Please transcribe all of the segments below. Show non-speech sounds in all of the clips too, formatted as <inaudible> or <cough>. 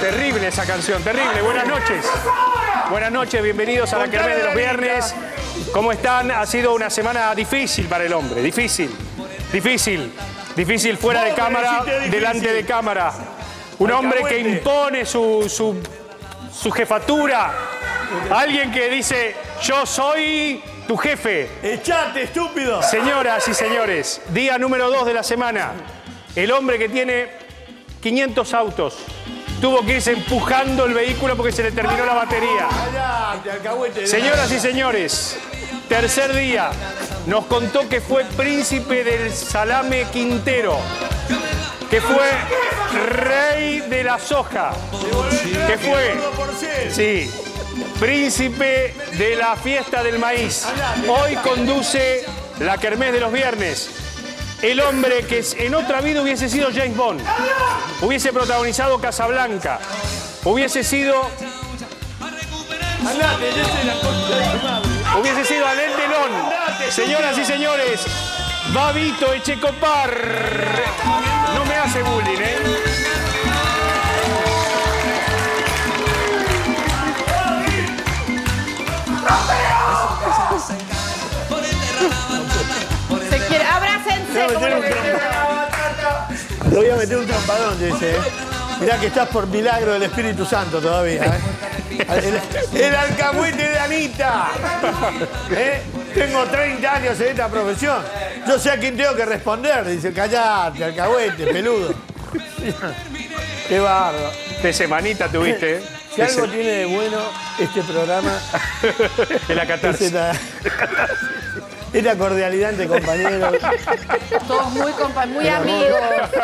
Terrible esa canción, terrible. Buenas noches. Buenas noches, bienvenidos a la Kermés de los Viernes. ¿Cómo están? Ha sido una semana difícil para el hombre, difícil, difícil, difícil fuera de cámara, delante de cámara. Un hombre que impone su, su, su jefatura. Alguien que dice, yo soy tu jefe. ¡Echate, estúpido! Señoras y señores, día número 2 de la semana. El hombre que tiene 500 autos tuvo que irse empujando el vehículo porque se le terminó la batería. Señoras y señores, tercer día. Nos contó que fue príncipe del salame Quintero, que fue rey de la soja, que fue, sí, príncipe de la fiesta del maíz. Hoy conduce la Kermés de los viernes. El hombre que en otra vida hubiese sido James Bond, hubiese protagonizado Casablanca, hubiese sido. Hubiese sido Adel Delón. Señoras y señores, Babito Echecopar. No me hace bullying, ¿eh? Se voy a meter un trompadón, dice. ¿eh? Mirá que estás por milagro del Espíritu Santo todavía. ¿eh? El, el alcahuete de Anita. <laughs> ¿Eh? Tengo 30 años en esta profesión. Yo sé a quién tengo que responder. Dice, callate, alcahuete, peludo. <laughs> Qué bárbaro. De semanita tuviste, ¿eh? Si algo tiene de bueno este programa <laughs> De la es catarsis. Esta, cordialidad entre compañeros. Todos muy compa, muy amigos.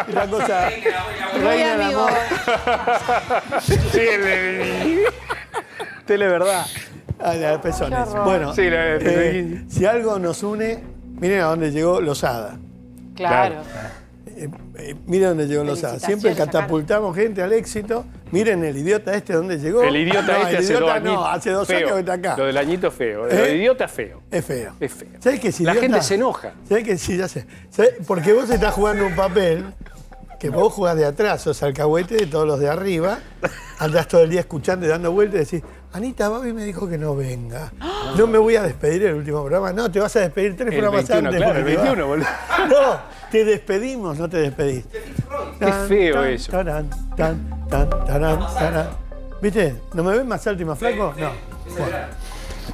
Esta cosa Muy reina del amigos. amor. Sí, el- el- Tele verdad. Ay, la de pezones. Bueno, Sí, la de- eh, si algo nos une, miren a dónde llegó Lozada. Claro. Eh, eh, miren dónde llegó Lozada. Siempre catapultamos gente al éxito. Miren el idiota este dónde llegó. el idiota No, este el hace dos años. no, hace dos años que está acá. Lo del añito feo. Lo ¿Eh? del idiota feo. Es feo. Es feo. ¿Sabes qué es La idiota? gente se enoja. ¿Sabes qué? Sí, ya sé. ¿Sabés? Porque vos estás jugando un papel que vos jugás de atrás, sos alcahuete de todos los de arriba, andás todo el día escuchando y dando vueltas y decís, Anita Babi me dijo que no venga. No me voy a despedir el último programa. No, te vas a despedir tres El programas 21, antes. claro, el porque te 21, vas. boludo. No, te despedimos, no te despedís. Qué feo eso. Tan, tan, tan, tarán, tarán. ¿Viste? ¿No me ven más alto y más flaco? No. Bueno.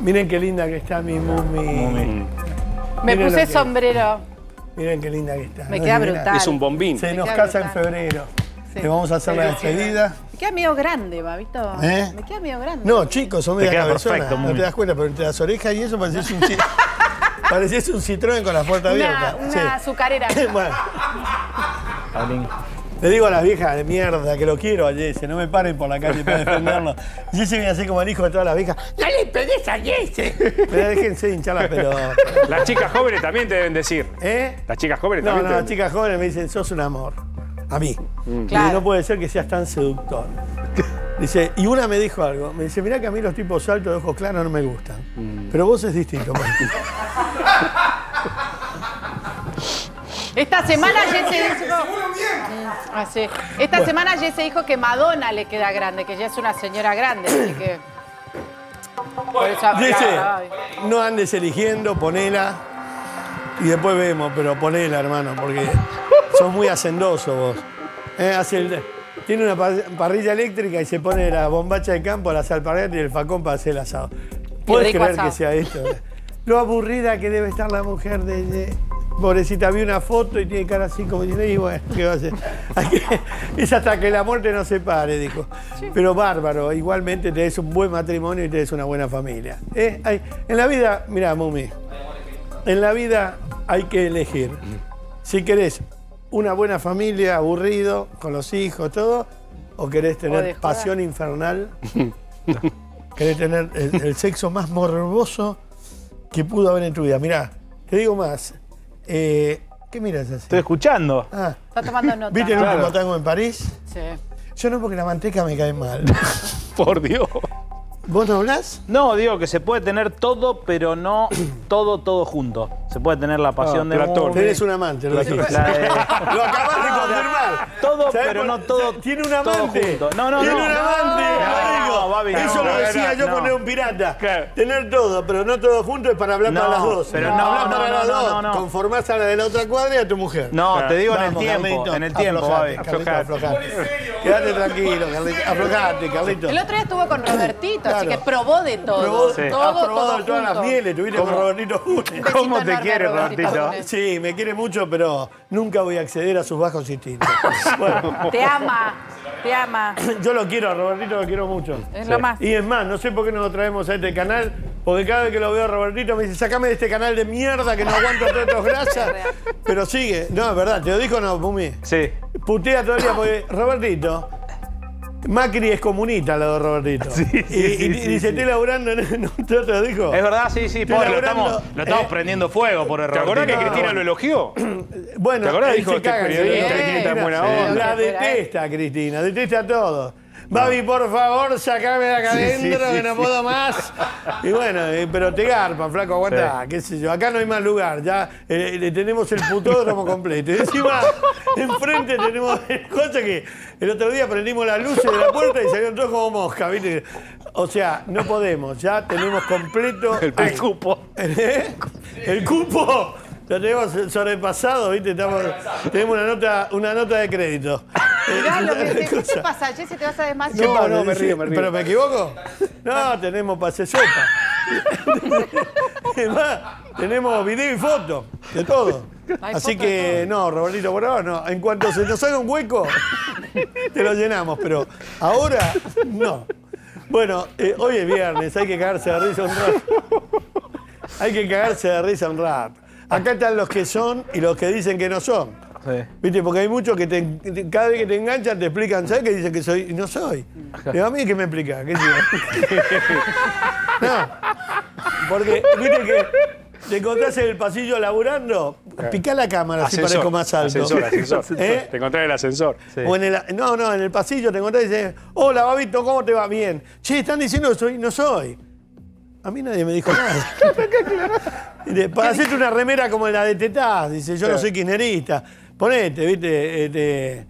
Miren qué linda que está mi mumi. Me Miren puse que- sombrero. Miren qué linda que está. Me ¿no? queda brutal. Es un bombín. Se nos casa en febrero. Sí. Le vamos a hacer la despedida. Me queda medio grande, babito. ¿Eh? Me queda medio grande. No, chicos, son media queda cabezonas. perfecto, No te das cuenta, pero entre las orejas y eso parecías un, ci- <laughs> parecías un citrón con la puerta abierta. una Sí. azucarera. <laughs> Bueno, le digo a las viejas de mierda que lo quiero a Jesse, no me paren por la calle para <laughs> defenderlo. Jesse viene así como el hijo de todas las viejas. ¡No le pegues a Jesse! Pero déjense de hinchar la pelota. Las chicas jóvenes también te deben decir. ¿Eh? Las chicas jóvenes No, también no, te las chicas jóvenes me dicen, sos un amor. A mí. Y Claro. no puede ser que seas tan seductor. <laughs> Dice, y una me dijo algo. Me dice, mirá que a mí los tipos altos de ojos claros no me gustan. Pero vos es distinto, Martín. <laughs> Esta semana Jesse dijo. Mm, ah, sí. Esta semana Jesse dijo que Madonna le queda grande, que ya es una señora grande, así que. Por eso- Dice, no andes eligiendo, ponela. Y después vemos, pero ponela, hermano, porque sos muy hacendoso vos. Eh, hace el- tiene una pa- parrilla eléctrica y se pone la bombacha de campo, la salpargata y el facón para hacer el asado. ¿Puedes creer asado. que sea esto? Lo aburrida que debe estar la mujer de... de- Pobrecita, vi una foto y tiene cara así como diciendo, y bueno, ¿qué va a hacer? <laughs> Es hasta que la muerte no se pare, dijo. Pero bárbaro, igualmente tenés un buen matrimonio y tenés una buena familia. Eh, hay- en la vida, mira, Mumi, en la vida hay que elegir. Si querés una buena familia, aburrido, con los hijos, todo, o querés tener pasión infernal, <laughs> <laughs> querés tener el, el sexo más morboso que pudo haber en tu vida. Mirá, te digo más. eh, ¿Qué miras así? Estoy escuchando. Ah, Está tomando nota. ¿Viste el último Claro. tango en París? Sí. Yo no, porque la manteca me cae mal. <laughs> Por Dios. ¿Vos no hablás? No, digo que se puede tener todo, pero no <clears throat> todo, todo junto. Se puede tener la pasión Ah, de Platón. Moore, Tenés un amante, lo dijiste. la de- <laughs> Lo acabas de confirmar. Todo, ¿Sabés pero no todo- Tiene un amante. junto. No, no, Tiene no. un amante. No, Eso no, lo no, decía no, yo no. era un pirata. Tener todo, pero no todo junto es para hablar No, para las dos. pero no, no, hablar no, para no, las no, dos. no, no. Conformás a la de la otra cuadra y a tu mujer. No, te digo en el tiempo, Carlito, en el tiempo, Babi. Aflojate. Quédate tranquilo, Carlito. Aflojate, Carlito. El otro día estuvo con Robertito, así que probó de todo. Probó- Sí. Todo, has probado todo de todas junto. las mieles, tuviste con Robertito Funes. ¿Cómo te quiere, Robertito. Sí, me quiere mucho, pero nunca voy a acceder a sus bajos instintos. <laughs> Bueno, Te ama, te ama. <clears throat> yo lo quiero, a Robertito lo quiero mucho. Es lo más. Y es más, no sé por qué no lo traemos a este canal, porque cada vez que lo veo a Robertito me dice, sacame de este canal de mierda que no aguanto estas grasas. <laughs> Pero sigue. No, es verdad, te lo dijo o no, Pumi. Sí. Putea todo el día porque Robertito. Macri es comunista, al lado de Robertito. Sí, sí, y, sí, y- dice, sí. estoy laburando, ¿no te lo dijo? Es verdad, sí, sí, pobre, lo estamos, lo estamos eh, prendiendo fuego por el ¿Te acordás que. Cristina lo elogió? Bueno, ¿Te acordás? Dijo se este periodista. Cristina buena onda. La detesta, Cristina, detesta a todos. Babi, por favor, sacame de acá sí, adentro sí, que no puedo más. Y bueno, eh, pero te garpan, flaco, aguanta, qué sé yo. Acá no hay más lugar, ya eh, le tenemos el putódromo completo. Y encima, <laughs> enfrente tenemos cosas que el otro día prendimos las luces de la puerta y salieron todos como mosca, ¿viste? O sea, no podemos, ya tenemos completo. El Ay. cupo. <laughs> ¿Eh? El cupo lo tenemos sobrepasado, ¿viste? Estamos- tenemos una nota, una nota de crédito. Mirá lo que te, ¿Qué te pasa, Jessy? ¿Te vas a desmayar? No, no, me río, me río. ¿Pero me equivoco? No, tenemos pase sopa. Es más, tenemos video y foto, de todo. Así que, no, Robertito, por ahora no. En cuanto se nos haga un hueco, te lo llenamos, pero ahora no. Bueno, eh, hoy es viernes, hay que cagarse de risa un rato. Hay que cagarse de risa un rato. Acá están los que son y los que dicen que no son. Sí. ¿Viste? Porque hay muchos que te- te- cada vez que te enganchan te explican, ¿sabes qué dicen que soy? Y no soy. Digo, a mí que me explica, ¿qué digo? <laughs> no. Porque, viste que te encontrás en el pasillo laburando, picá la cámara si parezco más alto. Ascensor, ascensor. <laughs> ¿Eh? Te encontré en el ascensor. O en el, no, no, en el pasillo te encontrás y dices, hola, Babito, ¿cómo te va? Bien. Che, están diciendo que soy, no soy. A mí nadie me dijo nada. <laughs> Dice, Para hacerte una remera como la de Tetaz, dice, yo no soy kirchnerista. Ponete, viste, este,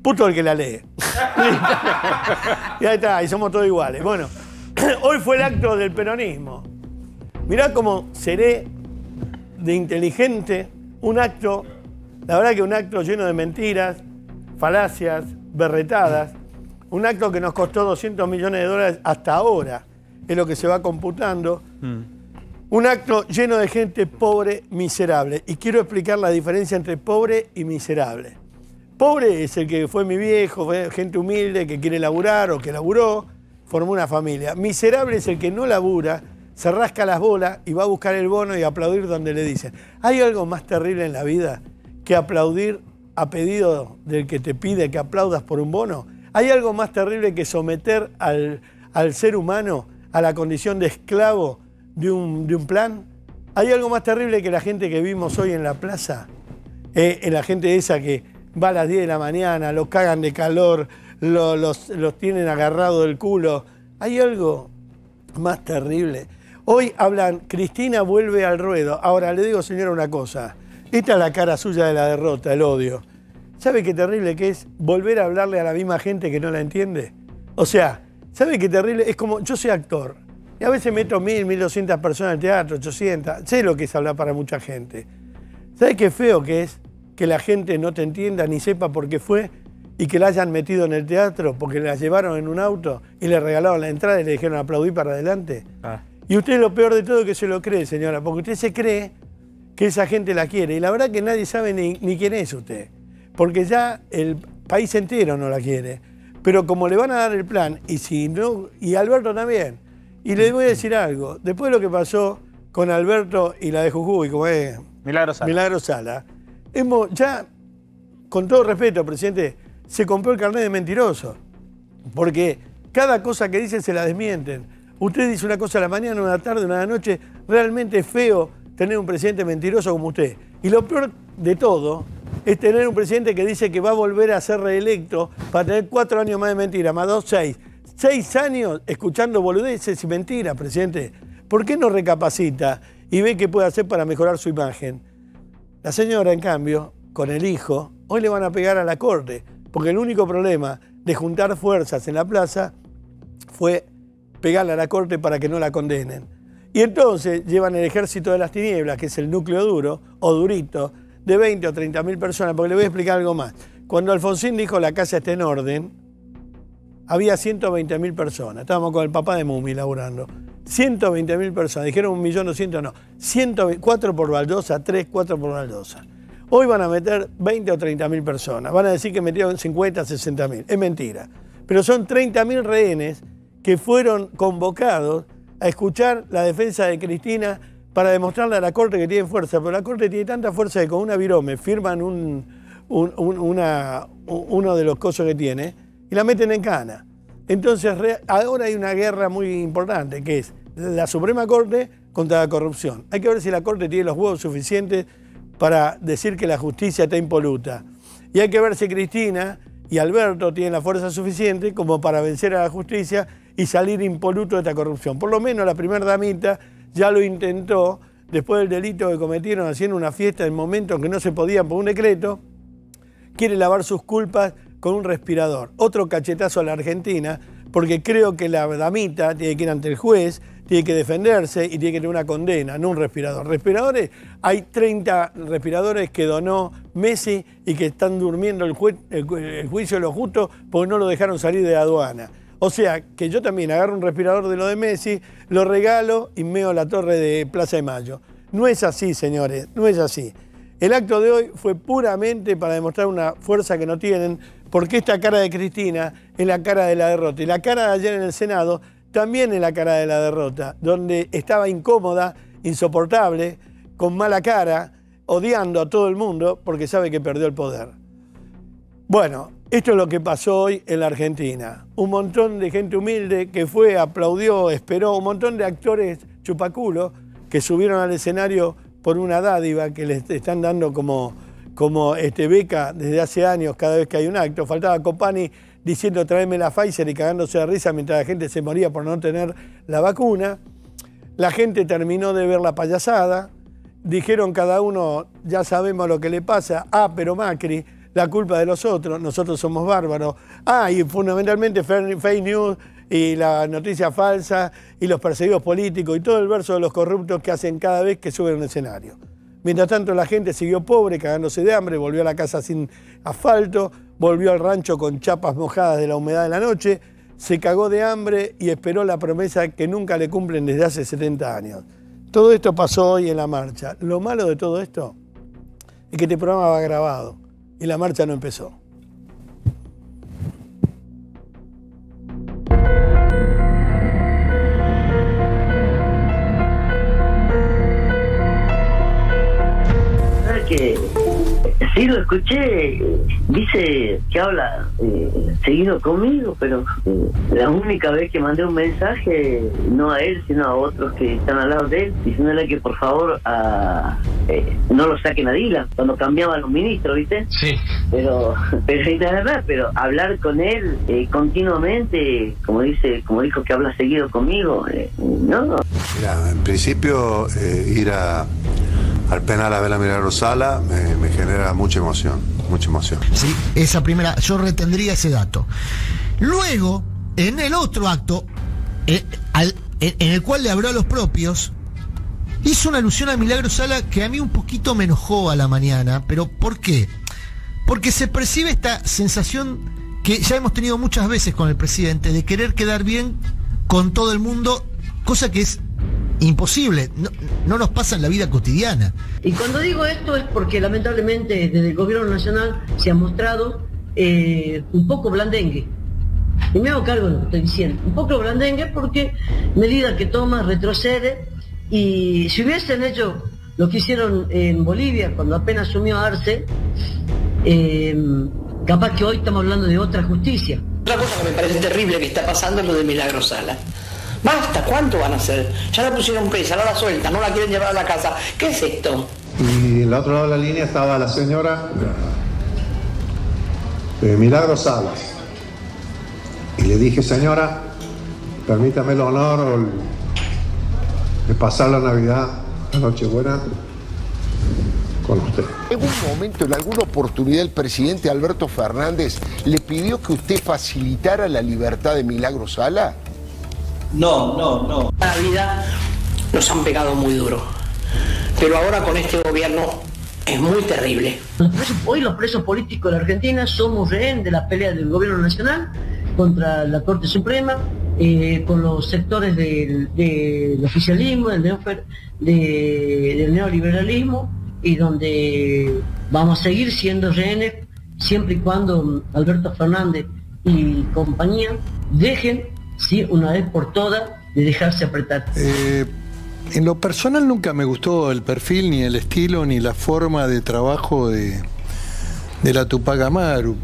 puto el que la lee. <laughs> y ahí está, y somos todos iguales. Bueno, <clears throat> hoy fue el acto del peronismo. Mirá cómo seré de inteligente un acto, la verdad que un acto lleno de mentiras, falacias, berretadas, un acto que nos costó 200 millones de dólares hasta ahora, es lo que se va computando. Un acto lleno de gente pobre, miserable. Y quiero explicar la diferencia entre pobre y miserable. Pobre es el que fue mi viejo, fue gente humilde que quiere laburar o que laburó, formó una familia. Miserable es el que no labura, se rasca las bolas y va a buscar el bono y aplaudir donde le dicen. ¿Hay algo más terrible en la vida que aplaudir a pedido del que te pide que aplaudas por un bono? ¿Hay algo más terrible que someter al, al ser humano a la condición de esclavo de un, de un plan? ¿Hay algo más terrible que la gente que vimos hoy en la plaza? Eh, en la gente esa que va a las 10 de la mañana, los cagan de calor, lo- los, los tienen agarrado del culo. ¿Hay algo más terrible? Hoy hablan, Cristina vuelve al ruedo. Ahora le digo, señora, una cosa. Esta es la cara suya de la derrota, el odio. ¿Sabe qué terrible que es volver a hablarle a la misma gente que no la entiende? O sea, ¿sabe qué terrible? Es como, yo soy actor. Y a veces meto mil, mil doscientas personas al teatro, 800. Sé lo que es hablar para mucha gente. ¿Sabes qué feo que es que la gente no te entienda ni sepa por qué fue y que la hayan metido en el teatro porque la llevaron en un auto y le regalaron la entrada y le dijeron aplaudí para adelante? Ah. Y usted lo peor de todo es que se lo cree, señora, porque usted se cree que esa gente la quiere. Y la verdad que nadie sabe ni, ni quién es usted. Porque ya el país entero no la quiere. Pero como le van a dar el plan, y si no, y Alberto también. Y le voy a decir algo, después de lo que pasó con Alberto y la de Jujuy, como es Milagro Sala. Milagro Sala, hemos ya, con todo respeto, presidente, se compró el carnet de mentiroso. Porque cada cosa que dicen se la desmienten. Usted dice una cosa a la mañana, una tarde, una la noche. Realmente es feo tener un presidente mentiroso como usted. Y lo peor de todo es tener un presidente que dice que va a volver a ser reelecto para tener cuatro años más de mentira, más dos, seis. Seis años escuchando boludeces y mentiras, presidente. ¿Por qué no recapacita y ve qué puede hacer para mejorar su imagen? La señora, en cambio, con el hijo, hoy le van a pegar a la corte, porque el único problema de juntar fuerzas en la plaza fue pegarle a la corte para que no la condenen. Y entonces llevan el ejército de las tinieblas, que es el núcleo duro o durito, de 20 o 30 mil personas, porque le voy a explicar algo más. Cuando Alfonsín dijo la casa está en orden, había 120 mil personas. Estábamos con el papá de Mumi laburando. 120 mil personas. Dijeron un millón doscientos, no. 104 por baldosa, 3, 4 por baldosa. Hoy van a meter 20 o 30 mil personas. Van a decir que metieron 50, 60 mil. Es mentira. Pero son 30 mil rehenes que fueron convocados a escuchar la defensa de Cristina para demostrarle a la Corte que tiene fuerza. Pero la Corte tiene tanta fuerza que con una virome firman un, una, uno de los cosos que tiene y la meten en cana. Entonces, ahora hay una guerra muy importante, que es la Suprema Corte contra la corrupción. Hay que ver si la Corte tiene los huevos suficientes para decir que la justicia está impoluta. Y hay que ver si Cristina y Alberto tienen la fuerza suficiente como para vencer a la justicia y salir impoluto de esta corrupción. Por lo menos la primera damita ya lo intentó después del delito que cometieron haciendo una fiesta en momentos que no se podían por un decreto, quiere lavar sus culpas con un respirador. Otro cachetazo a la Argentina, porque creo que la damita tiene que ir ante el juez, tiene que defenderse y tiene que tener una condena, no un respirador. Respiradores, hay 30 respiradores que donó Messi y que están durmiendo el, juicio de los justos porque no lo dejaron salir de aduana. O sea, que yo también agarro un respirador de lo de Messi, lo regalo y meo la torre de Plaza de Mayo. No es así, señores, no es así. El acto de hoy fue puramente para demostrar una fuerza que no tienen, porque esta cara de Cristina es la cara de la derrota. Y la cara de ayer en el Senado también es la cara de la derrota, donde estaba incómoda, insoportable, con mala cara, odiando a todo el mundo porque sabe que perdió el poder. Bueno, esto es lo que pasó hoy en la Argentina. Un montón de gente humilde que fue, aplaudió, esperó, un montón de actores chupaculos que subieron al escenario por una dádiva que les están dando como como este, beca desde hace años cada vez que hay un acto. Faltaba Copani diciendo tráeme la Pfizer y cagándose de risa mientras la gente se moría por no tener la vacuna. La gente terminó de ver la payasada. Dijeron cada uno, ya sabemos lo que le pasa. Ah, pero Macri, la culpa de los otros, nosotros somos bárbaros. Ah, y fundamentalmente fake news y la noticia falsa y los perseguidos políticos y todo el verso de los corruptos que hacen cada vez que suben un escenario. Mientras tanto la gente siguió pobre, cagándose de hambre, volvió a la casa sin asfalto, volvió al rancho con chapas mojadas de la humedad de la noche, se cagó de hambre y esperó la promesa que nunca le cumplen desde hace 70 años. Todo esto pasó hoy en la marcha. Lo malo de todo esto es que este programa va grabado y la marcha no empezó. que sí lo escuché, dice que habla eh, seguido conmigo, pero eh, la única vez que mandé un mensaje, no a él, sino a otros que están al lado de él, diciéndole que por favor a, eh, no lo saquen a Dila, cuando cambiaban los ministros, ¿viste? Sí. Pero, <laughs> pero es verdad, pero hablar con él continuamente, como dice, como dijo que habla seguido conmigo, no. Mira, en principio ir a al penal a ver a Milagro Sala me, genera mucha emoción, mucha emoción. Sí, esa primera, yo retendría ese dato. Luego, en el otro acto, eh, en el cual le habló a los propios, hizo una alusión a Milagro Sala que a mí un poquito me enojó a la mañana, pero ¿por qué? Porque se percibe esta sensación que ya hemos tenido muchas veces con el presidente de querer quedar bien con todo el mundo, cosa que es imposible, no, nos pasa en la vida cotidiana. Y cuando digo esto es porque lamentablemente desde el gobierno nacional se ha mostrado eh, un poco blandengue. Y me hago cargo de lo que estoy diciendo. Un poco blandengue porque medida que toma retrocede y si hubiesen hecho lo que hicieron en Bolivia cuando apenas asumió Arce, eh, capaz que hoy estamos hablando de otra justicia. Otra cosa que me parece terrible que está pasando es lo de Milagro Sala. Basta, ¿cuánto van a hacer? Ya la pusieron presa, no la sueltan, no la quieren llevar a la casa. ¿Qué es esto? Y en el otro lado de la línea estaba la señora eh, Milagro Salas. Y le dije, señora, permítame el honor de pasar la Navidad, la Nochebuena, con usted. En un momento, en alguna oportunidad, el presidente Alberto Fernández le pidió que usted facilitara la libertad de Milagro Sala. No, no, no. La vida nos han pegado muy duro. Pero ahora con este gobierno es muy terrible. Los presos- hoy los presos políticos de la Argentina somos rehén de la pelea del gobierno nacional contra la Corte Suprema, eh, con los sectores del, del oficialismo, del, neofer- de- del neoliberalismo, y donde vamos a seguir siendo rehenes siempre y cuando Alberto Fernández y compañía dejen, sí, una vez por todas, de dejarse apretar. Eh, en lo personal nunca me gustó el perfil, ni el estilo, ni la forma de trabajo de, de la Tupac Amaru.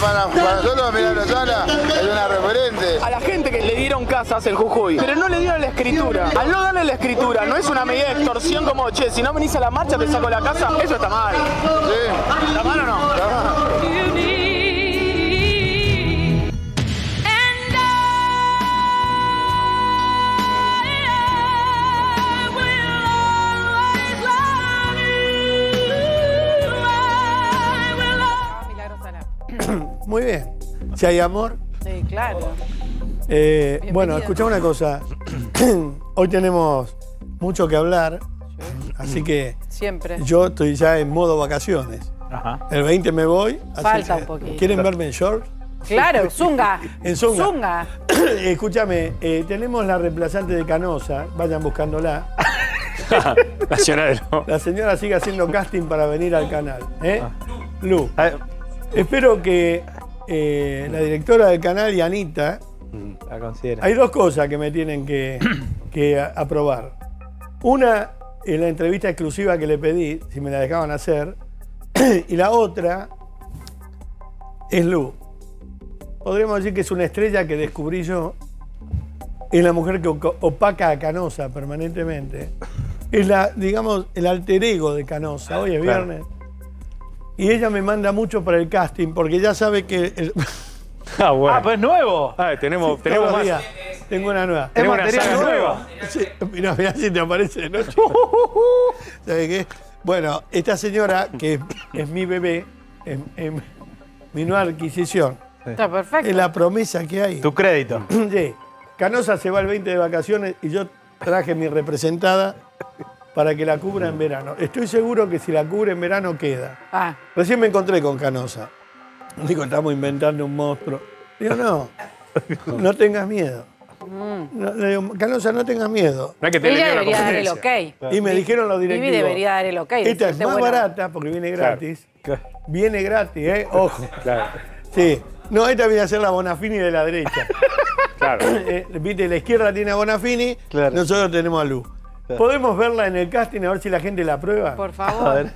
Para, para nosotros Milagro Sala es una referente. A la gente que le dieron casas el Jujuy, pero no le dieron la escritura. Al no darle la escritura, no es una medida de extorsión como, che, si no venís a la marcha te saco la casa, eso está mal. Sí. ¿Está mal o no? Muy bien. Si hay amor. Sí, claro. Eh, bueno, escuchá una cosa. <clears throat> Hoy tenemos mucho que hablar, así que Siempre. yo estoy ya en modo vacaciones. Ajá. El 20 me voy. así Falta que- un poquito. ¿Quieren verme en shorts? Claro, <laughs> Zunga. En Zunga. Zunga. <clears throat> Escúchame, eh, tenemos la reemplazante de Canosa, vayan buscándola. <laughs> Nacional, ¿no? <laughs> La señora sigue haciendo casting para venir al canal. ¿eh? Ah. Lu, espero que eh, la directora del canal y Anita, La considera. hay dos cosas que me tienen que, que aprobar. Una, en la entrevista exclusiva que le pedí, si me la dejaban hacer, <clears throat> y la otra es Lu. Podríamos decir que es una estrella que descubrí yo. Es la mujer que opaca a Canosa permanentemente. Es la, digamos, el alter ego de Canosa. Hoy es Claro. Y ella me manda mucho para el casting porque ya sabe que. el- <laughs> Ah, bueno. Ah, pues nuevo. Ah, tenemos, Sí, tenemos más. días. Tengo una nueva. Una material nuevo. nueva. Sí, mirá, mirá si te aparece de noche. <laughs> ¿Sabe qué? Bueno, esta señora, que es, es mi bebé, es, es mi nueva adquisición, Está perfecto. es la promesa que hay. Tu crédito. <clears throat> Sí. Canosa se va el 20 de vacaciones y yo traje mi representada para que la cubra en verano. Estoy seguro que si la cubre en verano queda. Ah, Recién me encontré con Canosa. Digo, estamos inventando un monstruo. Digo, no, <laughs> no tengas miedo. No, le digo, Canosa, no tengas miedo. No hay que tener ella debería dar el ok. Y me dijeron los Vivi directivos. debería dar el ok. Esta es más bueno, barata porque viene Claro. gratis. Viene gratis, ¿eh? Ojo. Claro, Sí. No, esta viene a ser la Bonafini de la derecha. claro. <coughs> Eh, Viste, la izquierda tiene a Bonafini, Claro. nosotros tenemos a Lu. ¿Podemos verla en el casting a ver si la gente la aprueba? Por A favor. ver.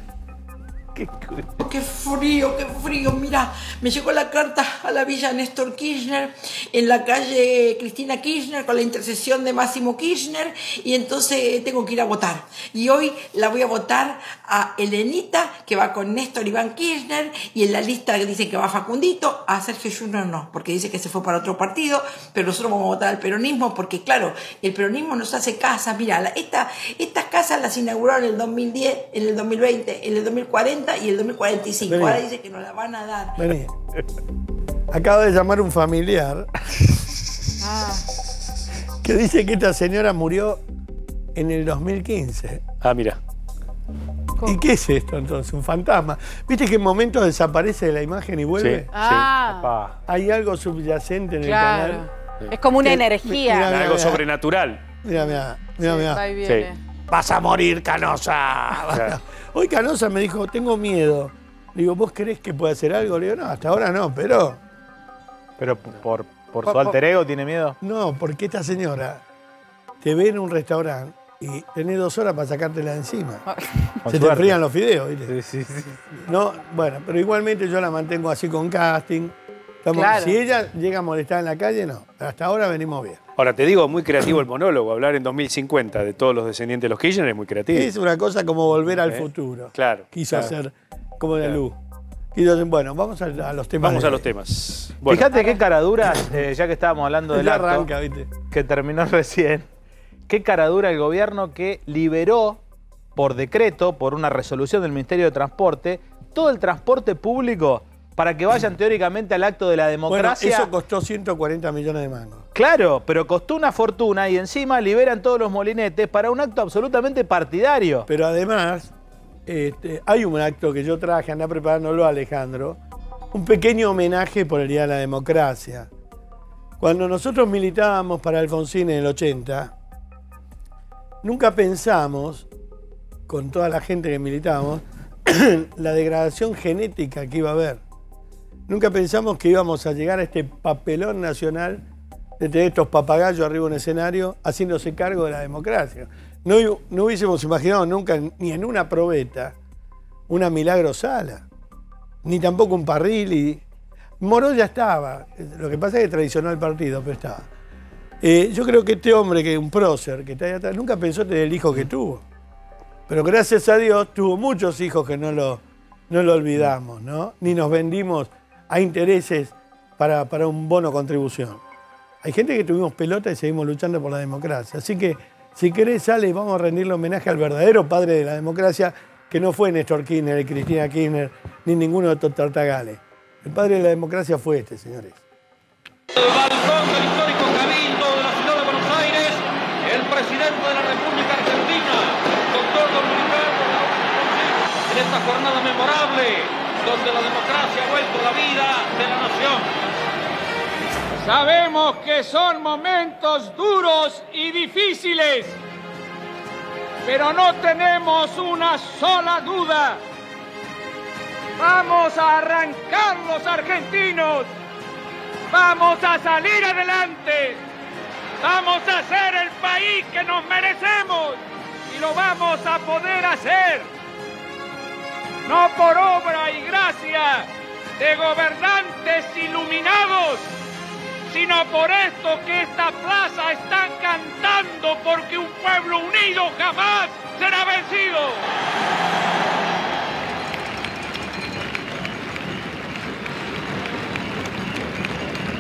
Qué frío, qué frío. Mira, me llegó la carta a la villa Néstor Kirchner en la calle Cristina Kirchner con la intercesión de Máximo Kirchner y entonces tengo que ir a votar. Y hoy la voy a votar a Elenita que va con Néstor Iván Kirchner y en la lista que dice que va Facundito, a Sergio Junior no, porque dice que se fue para otro partido, pero nosotros vamos a votar al peronismo porque claro, el peronismo nos hace casas. Mira, esta, estas casas las inauguró en el 2010, en el 2020, en el 2040 y el 2045. Vení. Ahora dice que nos la van a dar. Vení. Acaba de llamar un familiar Ah, que dice que esta señora murió en el 2015. Ah, mira. ¿Y qué es esto entonces? Un fantasma. ¿Viste que en momentos desaparece de la imagen y vuelve? Sí. ah. Hay algo subyacente en el canal. Es como una Que- energía. Algo sobrenatural. Mira, mira, mira, mira. Vas a morir, Canosa. Hoy Canosa me dijo, tengo miedo. Le digo, ¿vos crees que puede hacer algo? Le digo, no, hasta ahora no, pero. Pero por, por Po- su alter ego tiene miedo. No, porque esta señora te ve en un restaurante y tenés dos horas para sacártela de encima. Con Se te enfrían los fideos, ¿viste? Sí, sí, sí. No, bueno, pero igualmente yo la mantengo así con casting. Estamos- Claro. Si ella llega a molestar en la calle, no. Hasta ahora venimos bien. Ahora, te digo, muy creativo el monólogo. Hablar en 2050 de todos los descendientes de los Kirchner es muy creativo. Es una cosa como volver al ¿Eh? futuro. Claro. Quiso claro. hacer como la Claro. luz. Quiso bueno, vamos a, a los temas. Vamos de- a los temas. Bueno, Fíjate qué cara dura, eh, ya que estábamos hablando del acto, arranca, ¿viste? que terminó <laughs> recién. Qué cara dura el gobierno que liberó por decreto, por una resolución del Ministerio de Transporte, todo el transporte público para que vayan teóricamente al acto de la Bueno, democracia. eso costó 140 millones de mangos. Claro, pero costó una fortuna y encima liberan todos los molinetes para un acto absolutamente partidario. Pero además, este, hay un acto que yo traje, anda preparándolo Alejandro, un pequeño homenaje por el Día de la Democracia. Cuando nosotros militábamos para Alfonsín en el 80, nunca pensamos, con toda la gente que militábamos, <coughs> la degradación genética que iba a haber. Nunca pensamos que íbamos a llegar a este papelón nacional de tener estos papagayos arriba de un escenario haciéndose cargo de la democracia. No, no hubiésemos imaginado nunca, ni en una probeta, una milagro sala, ni tampoco un parril. Y... Moró ya estaba, lo que pasa es que traicionó el partido, pero estaba. Eh, yo creo que este hombre, que es un prócer, que está ahí atrás, nunca pensó tener el hijo que tuvo. Pero gracias a Dios tuvo muchos hijos que no lo, no lo olvidamos, ¿no? Ni nos vendimos a intereses para, para un bono contribución. Hay gente que tuvimos pelota y seguimos luchando por la democracia. Así que, si querés, sale, vamos a rendirle homenaje al verdadero padre de la democracia, que no fue Néstor Kirchner, Cristina Kirchner, ni ninguno de estos tartagales. El padre de la democracia fue este, señores. el presidente de la República Argentina, doctor Dominicano en esta jornada memorable, donde la democracia ha vuelto la vida de la nación. Sabemos que son momentos duros y difíciles, pero no tenemos una sola duda. Vamos a arrancar los argentinos. Vamos a salir adelante. Vamos a ser el país que nos merecemos y lo vamos a poder hacer. No por obra y gracia de gobernantes iluminados, sino por esto que esta plaza están cantando porque un pueblo unido jamás será vencido.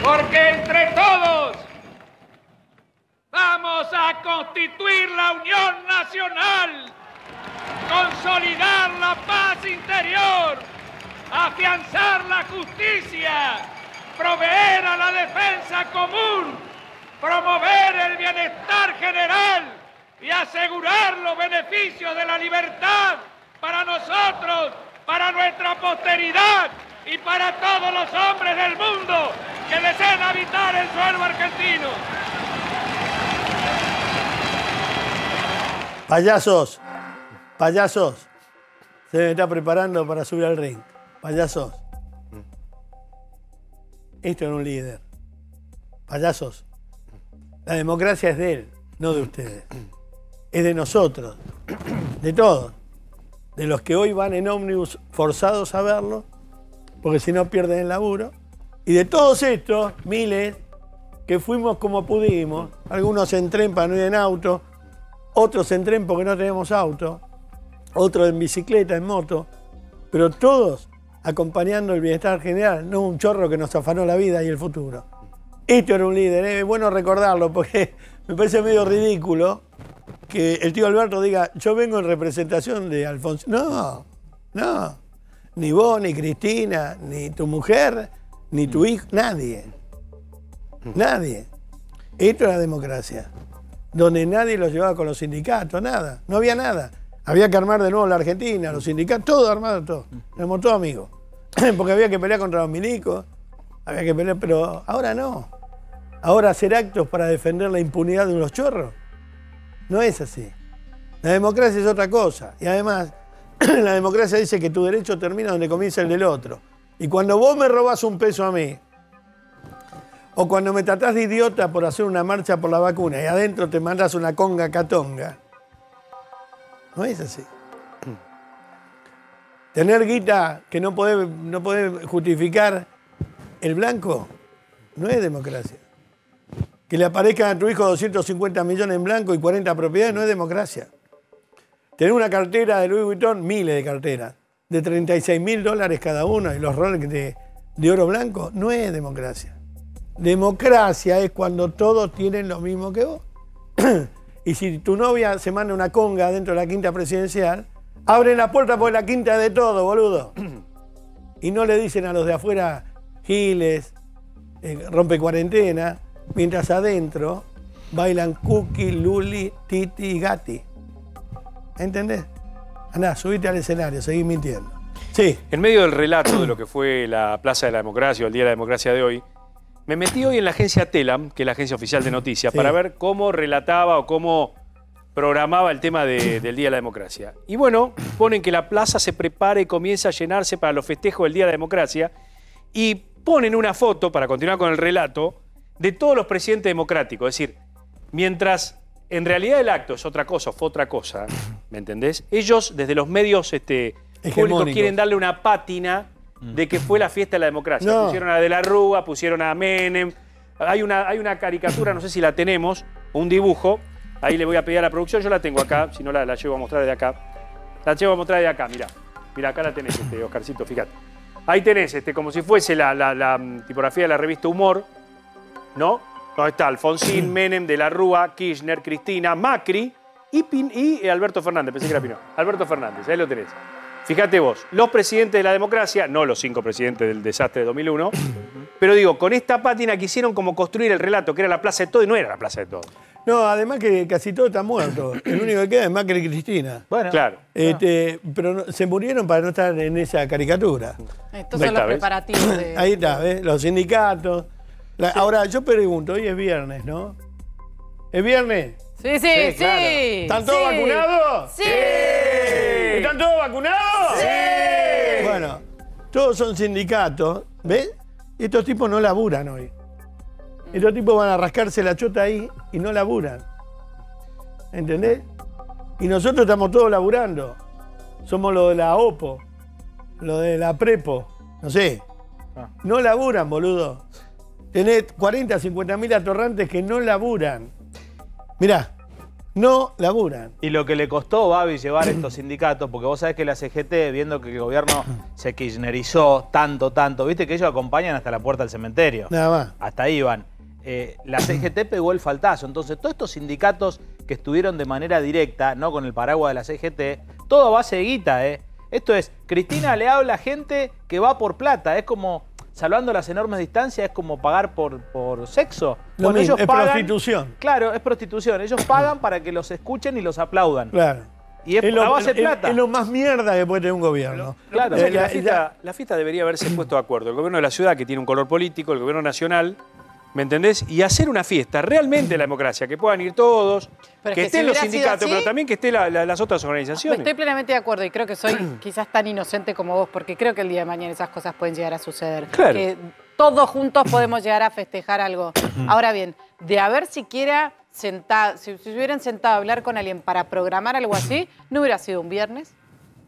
Porque entre todos vamos a constituir la Unión Nacional, consolidar la paz interior, afianzar la justicia, proveer a la defensa común, promover el bienestar general y asegurar los beneficios de la libertad para nosotros, para nuestra posteridad y para todos los hombres del mundo que deseen habitar el suelo argentino. Payasos, payasos, se me está preparando para subir al ring. Payasos. Esto era un líder. Payasos. La democracia es de él, no de ustedes. Es de nosotros, de todos. De los que hoy van en ómnibus forzados a verlo, porque si no pierden el laburo. Y de todos estos, miles, que fuimos como pudimos, algunos en tren para no ir en auto, otros en tren porque no tenemos auto, otros en bicicleta, en moto, pero todos acompañando el bienestar general, no un chorro que nos afanó la vida y el futuro. Esto era un líder, ¿eh? es bueno recordarlo porque <laughs> me parece medio ridículo que el tío Alberto diga, yo vengo en representación de Alfonso. No, no, ni vos, ni Cristina, ni tu mujer, ni tu hijo, nadie. Nadie. Esto era democracia, donde nadie los llevaba con los sindicatos, nada, no había nada. Había que armar de nuevo la Argentina, los sindicatos, todo armado, todo. Éramos todos amigos. <clears throat> Porque había que pelear contra los milicos, había que pelear, pero ahora no. Ahora hacer actos para defender la impunidad de unos chorros. No es así. La democracia es otra cosa. Y además, <clears throat> la democracia dice que tu derecho termina donde comienza el del otro. Y cuando vos me robás un peso a mí, o cuando me tratás de idiota por hacer una marcha por la vacuna y adentro te mandas una conga catonga, no es así. Tener guita que no podés, no podés justificar el blanco, no es democracia. Que le aparezcan a tu hijo 250 millones en blanco y 40 propiedades no es democracia. Tener una cartera de Louis Vuitton, miles de carteras, de 36 mil dólares cada una y los roles de, de oro blanco, no es democracia. Democracia es cuando todos tienen lo mismo que vos. <clears throat> Y si tu novia se manda una conga dentro de la quinta presidencial, abren la puerta por la quinta de todo, boludo. Y no le dicen a los de afuera, Giles, eh, rompe cuarentena, mientras adentro bailan Cookie, Luli, Titi y Gatti. ¿Entendés? Andá, subite al escenario, seguí mintiendo. Sí. En medio del relato de lo que fue la Plaza de la Democracia o el Día de la Democracia de hoy, me metí hoy en la agencia Telam, que es la agencia oficial de noticias, Sí. para ver cómo relataba o cómo programaba el tema de- del Día de la Democracia. Y bueno, ponen que la plaza se prepara y comienza a llenarse para los festejos del Día de la Democracia y ponen una foto, para continuar con el relato, de todos los presidentes democráticos. Es decir, mientras en realidad el acto es otra cosa, fue otra cosa, ¿me entendés? Ellos desde los medios este, públicos quieren darle una pátina de que fue la fiesta de la democracia. No. Pusieron a De la Rúa, pusieron a Menem. Hay una, hay una caricatura, no sé si la tenemos, un dibujo. Ahí le voy a pedir a la producción, yo la tengo acá, si no la, la llevo a mostrar de acá. La llevo a mostrar de acá, mira. Mira, acá la tenés, este, Oscarcito, fíjate. Ahí tenés, este, como si fuese la, la- la, mm, tipografía de la revista Humor, ¿no? Ahí está Alfonsín, <clears throat> Menem, De la Rúa, Kirchner, Cristina, Macri y, Pin- y eh, Alberto Fernández, pensé que era Pino. Alberto Fernández, ahí lo tenés. Fíjate vos, los presidentes de la democracia, no los cinco presidentes del desastre de 2001, pero digo, con esta pátina quisieron como construir el relato, que era la plaza de todo y no era la plaza de todo. No, además que casi todo está muerto. El único que queda es Macri y Cristina. Bueno, Claro. Este, pero no- se murieron para no estar en esa caricatura. Estos Ahí son los ¿ves? preparativos de. <clears throat> Ahí está, ¿ves? Los sindicatos. La- Ahora, yo pregunto, hoy es viernes, ¿no? ¿Es viernes? Sí, sí, sí. claro. ¿Están todos sí. vacunados? Sí. ¿Están todos vacunados? Sí. Bueno, todos son sindicatos, ¿ves? Y estos tipos no laburan hoy. Estos tipos van a rascarse la chota ahí y no laburan. ¿Entendés? Y nosotros estamos todos laburando. Somos los de la OPO, los de la PREPO, no sé. No laburan, boludo. Tenés 40, 50 mil atorrantes que no laburan. Mirá, no laburan. Y lo que le costó, Babi, llevar estos sindicatos, porque vos sabés que la CGT, viendo que el gobierno se kirchnerizó tanto, tanto, viste que ellos acompañan hasta la puerta del cementerio. Nada más. Hasta ahí van. Eh, la CGT pegó el faltazo. Entonces, todos estos sindicatos que estuvieron de manera directa, no con el paraguas de la CGT, todo a base de guita, ¿eh? Esto es, Cristina le habla a gente que va por plata. Es como, salvando las enormes distancias, es como pagar por, por sexo. Lo mismo, es prostitución. Claro, es prostitución. Ellos pagan para que los escuchen y los aplaudan. Claro. Y es, a base de es- plata. es lo más mierda que puede tener un gobierno. Claro, Eh, la, la- fiesta, la fiesta debería haberse puesto de acuerdo. El gobierno de la ciudad, que tiene un color político, el gobierno nacional, ¿me entendés? Y hacer una fiesta realmente de la democracia, que puedan ir todos, Pero es que que estén si los sindicatos, así- pero también que estén la- la- las otras organizaciones. Estoy plenamente de acuerdo y creo que soy <clears throat> quizás tan inocente como vos, porque creo que el día de mañana esas cosas pueden llegar a suceder. Claro. Que todos juntos podemos llegar a festejar algo. <clears throat> Ahora bien, de haber siquiera sentado, si se hubieran sentado a hablar con alguien para programar algo así, no hubiera sido un viernes,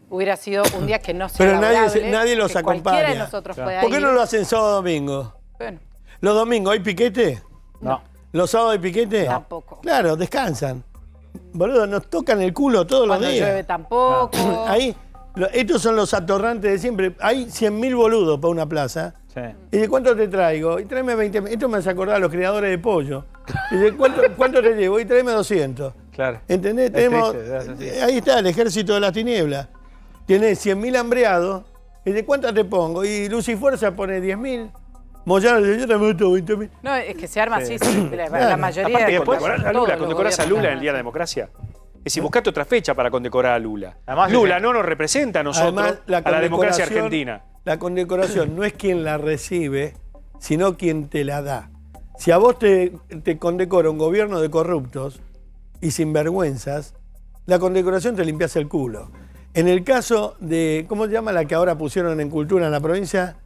hubiera sido un día que no sea Pero nadie, se- los que Cualquiera de acompaña. nosotros Claro. pueda ¿Por qué ir. no lo hacen sábado domingo? Bueno, ¿Los domingos hay piquete? No. ¿Los sábados hay piquete? Tampoco. Claro, descansan. Boludo, nos tocan el culo todos los cuando días. llueve tampoco. <clears throat> Ahí, lo- estos son los atorrantes de siempre. Hay 100.000 boludos para una plaza. Sí. Y dice, ¿cuánto te traigo? Y tráeme 20. Esto me hace acordar a los criadores de pollo. Y dice, ¿cuánto, <laughs> cuánto te llevo? Y tráeme 200. Claro. ¿Entendés? Es Tenemos, triste, es así. ahí está el ejército de las tinieblas. Tiene 100.000 hambreados. Y dice, ¿cuántas te pongo? Y Lucy Fuerza pone 10.000. Moyano yo te meto 20.000. No, es que se arma así, Sí. la, la mayoría Aparte, de condecorás a Lula, los condecorás a Lula en el Día de la Democracia. Es decir, buscate otra fecha para condecorar a Lula. Además, Lula no nos representa a nosotros, Además, a la democracia argentina. La condecoración no es quien la recibe, sino quien te la da. Si a vos te, te condecora un gobierno de corruptos y sinvergüenzas, la condecoración te limpias el culo. En el caso de, ¿cómo se llama la que ahora pusieron en cultura en la provincia?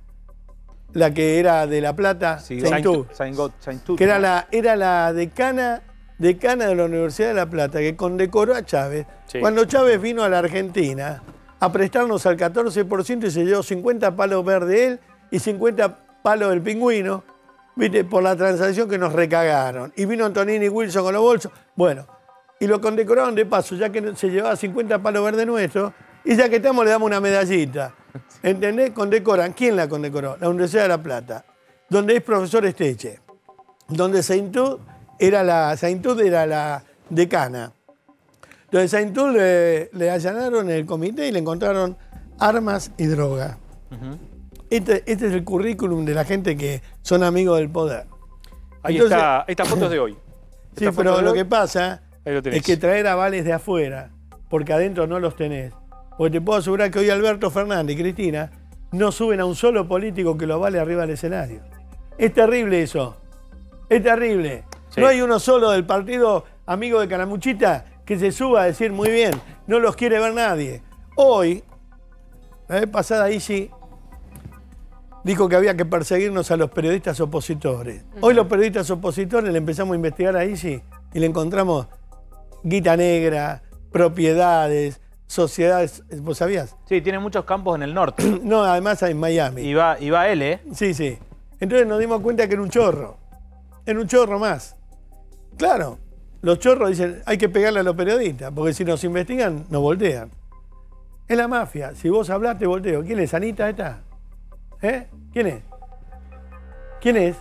La que era de La Plata, Sí, Saintú, Saint God- Saint Tut. que era la, era la decana, decana de la Universidad de La Plata, que condecoró a Chávez. Sí. Cuando Chávez vino a la Argentina a prestarnos al 14% y se llevó 50 palos verdes él y 50 palos del pingüino, ¿viste? por la transacción que nos recagaron. Y vino Antonini Wilson con los bolsos. Bueno, y lo condecoraron de paso, ya que se llevaba 50 palos verdes nuestros, y ya que estamos le damos una medallita. ¿Entendés? Condecoran. ¿Quién la condecoró? La Universidad de La Plata, donde es profesor Esteche donde Saintud era la, Saintud era la, de cana. Entonces a Intul le, le allanaron el comité y le encontraron armas y droga. Este, este es el currículum de la gente que son amigos del poder. Ahí Entonces- está, esta foto es de hoy. <laughs> Sí, Esta pero lo hoy, que pasa es que traer avales de afuera, porque adentro no los tenés. Porque te puedo asegurar que hoy Alberto Fernández y Cristina no suben a un solo político que lo vale arriba del escenario. Es terrible eso. Es terrible. Sí. No hay uno solo del partido amigo de Canamuchita que se suba a decir muy bien, no los quiere ver nadie. Hoy, la vez pasada Isi dijo que había que perseguirnos a los periodistas opositores. Hoy los periodistas opositores le empezamos a investigar a Isi y le encontramos guita negra, propiedades, sociedades. ¿Vos sabías? Sí, tiene muchos campos en el norte. <clears throat> No, además hay en Miami. Y va, y va él, ¿eh? Sí, sí. Entonces nos dimos cuenta que era un chorro. Era un chorro más. Claro, los chorros dicen, hay que pegarle a los periodistas, porque si nos investigan, nos voltean. Es la mafia. Si vos hablas, te volteo. ¿Quién es? ¿Anita esta? ¿Eh? ¿Quién es? ¿Quién es?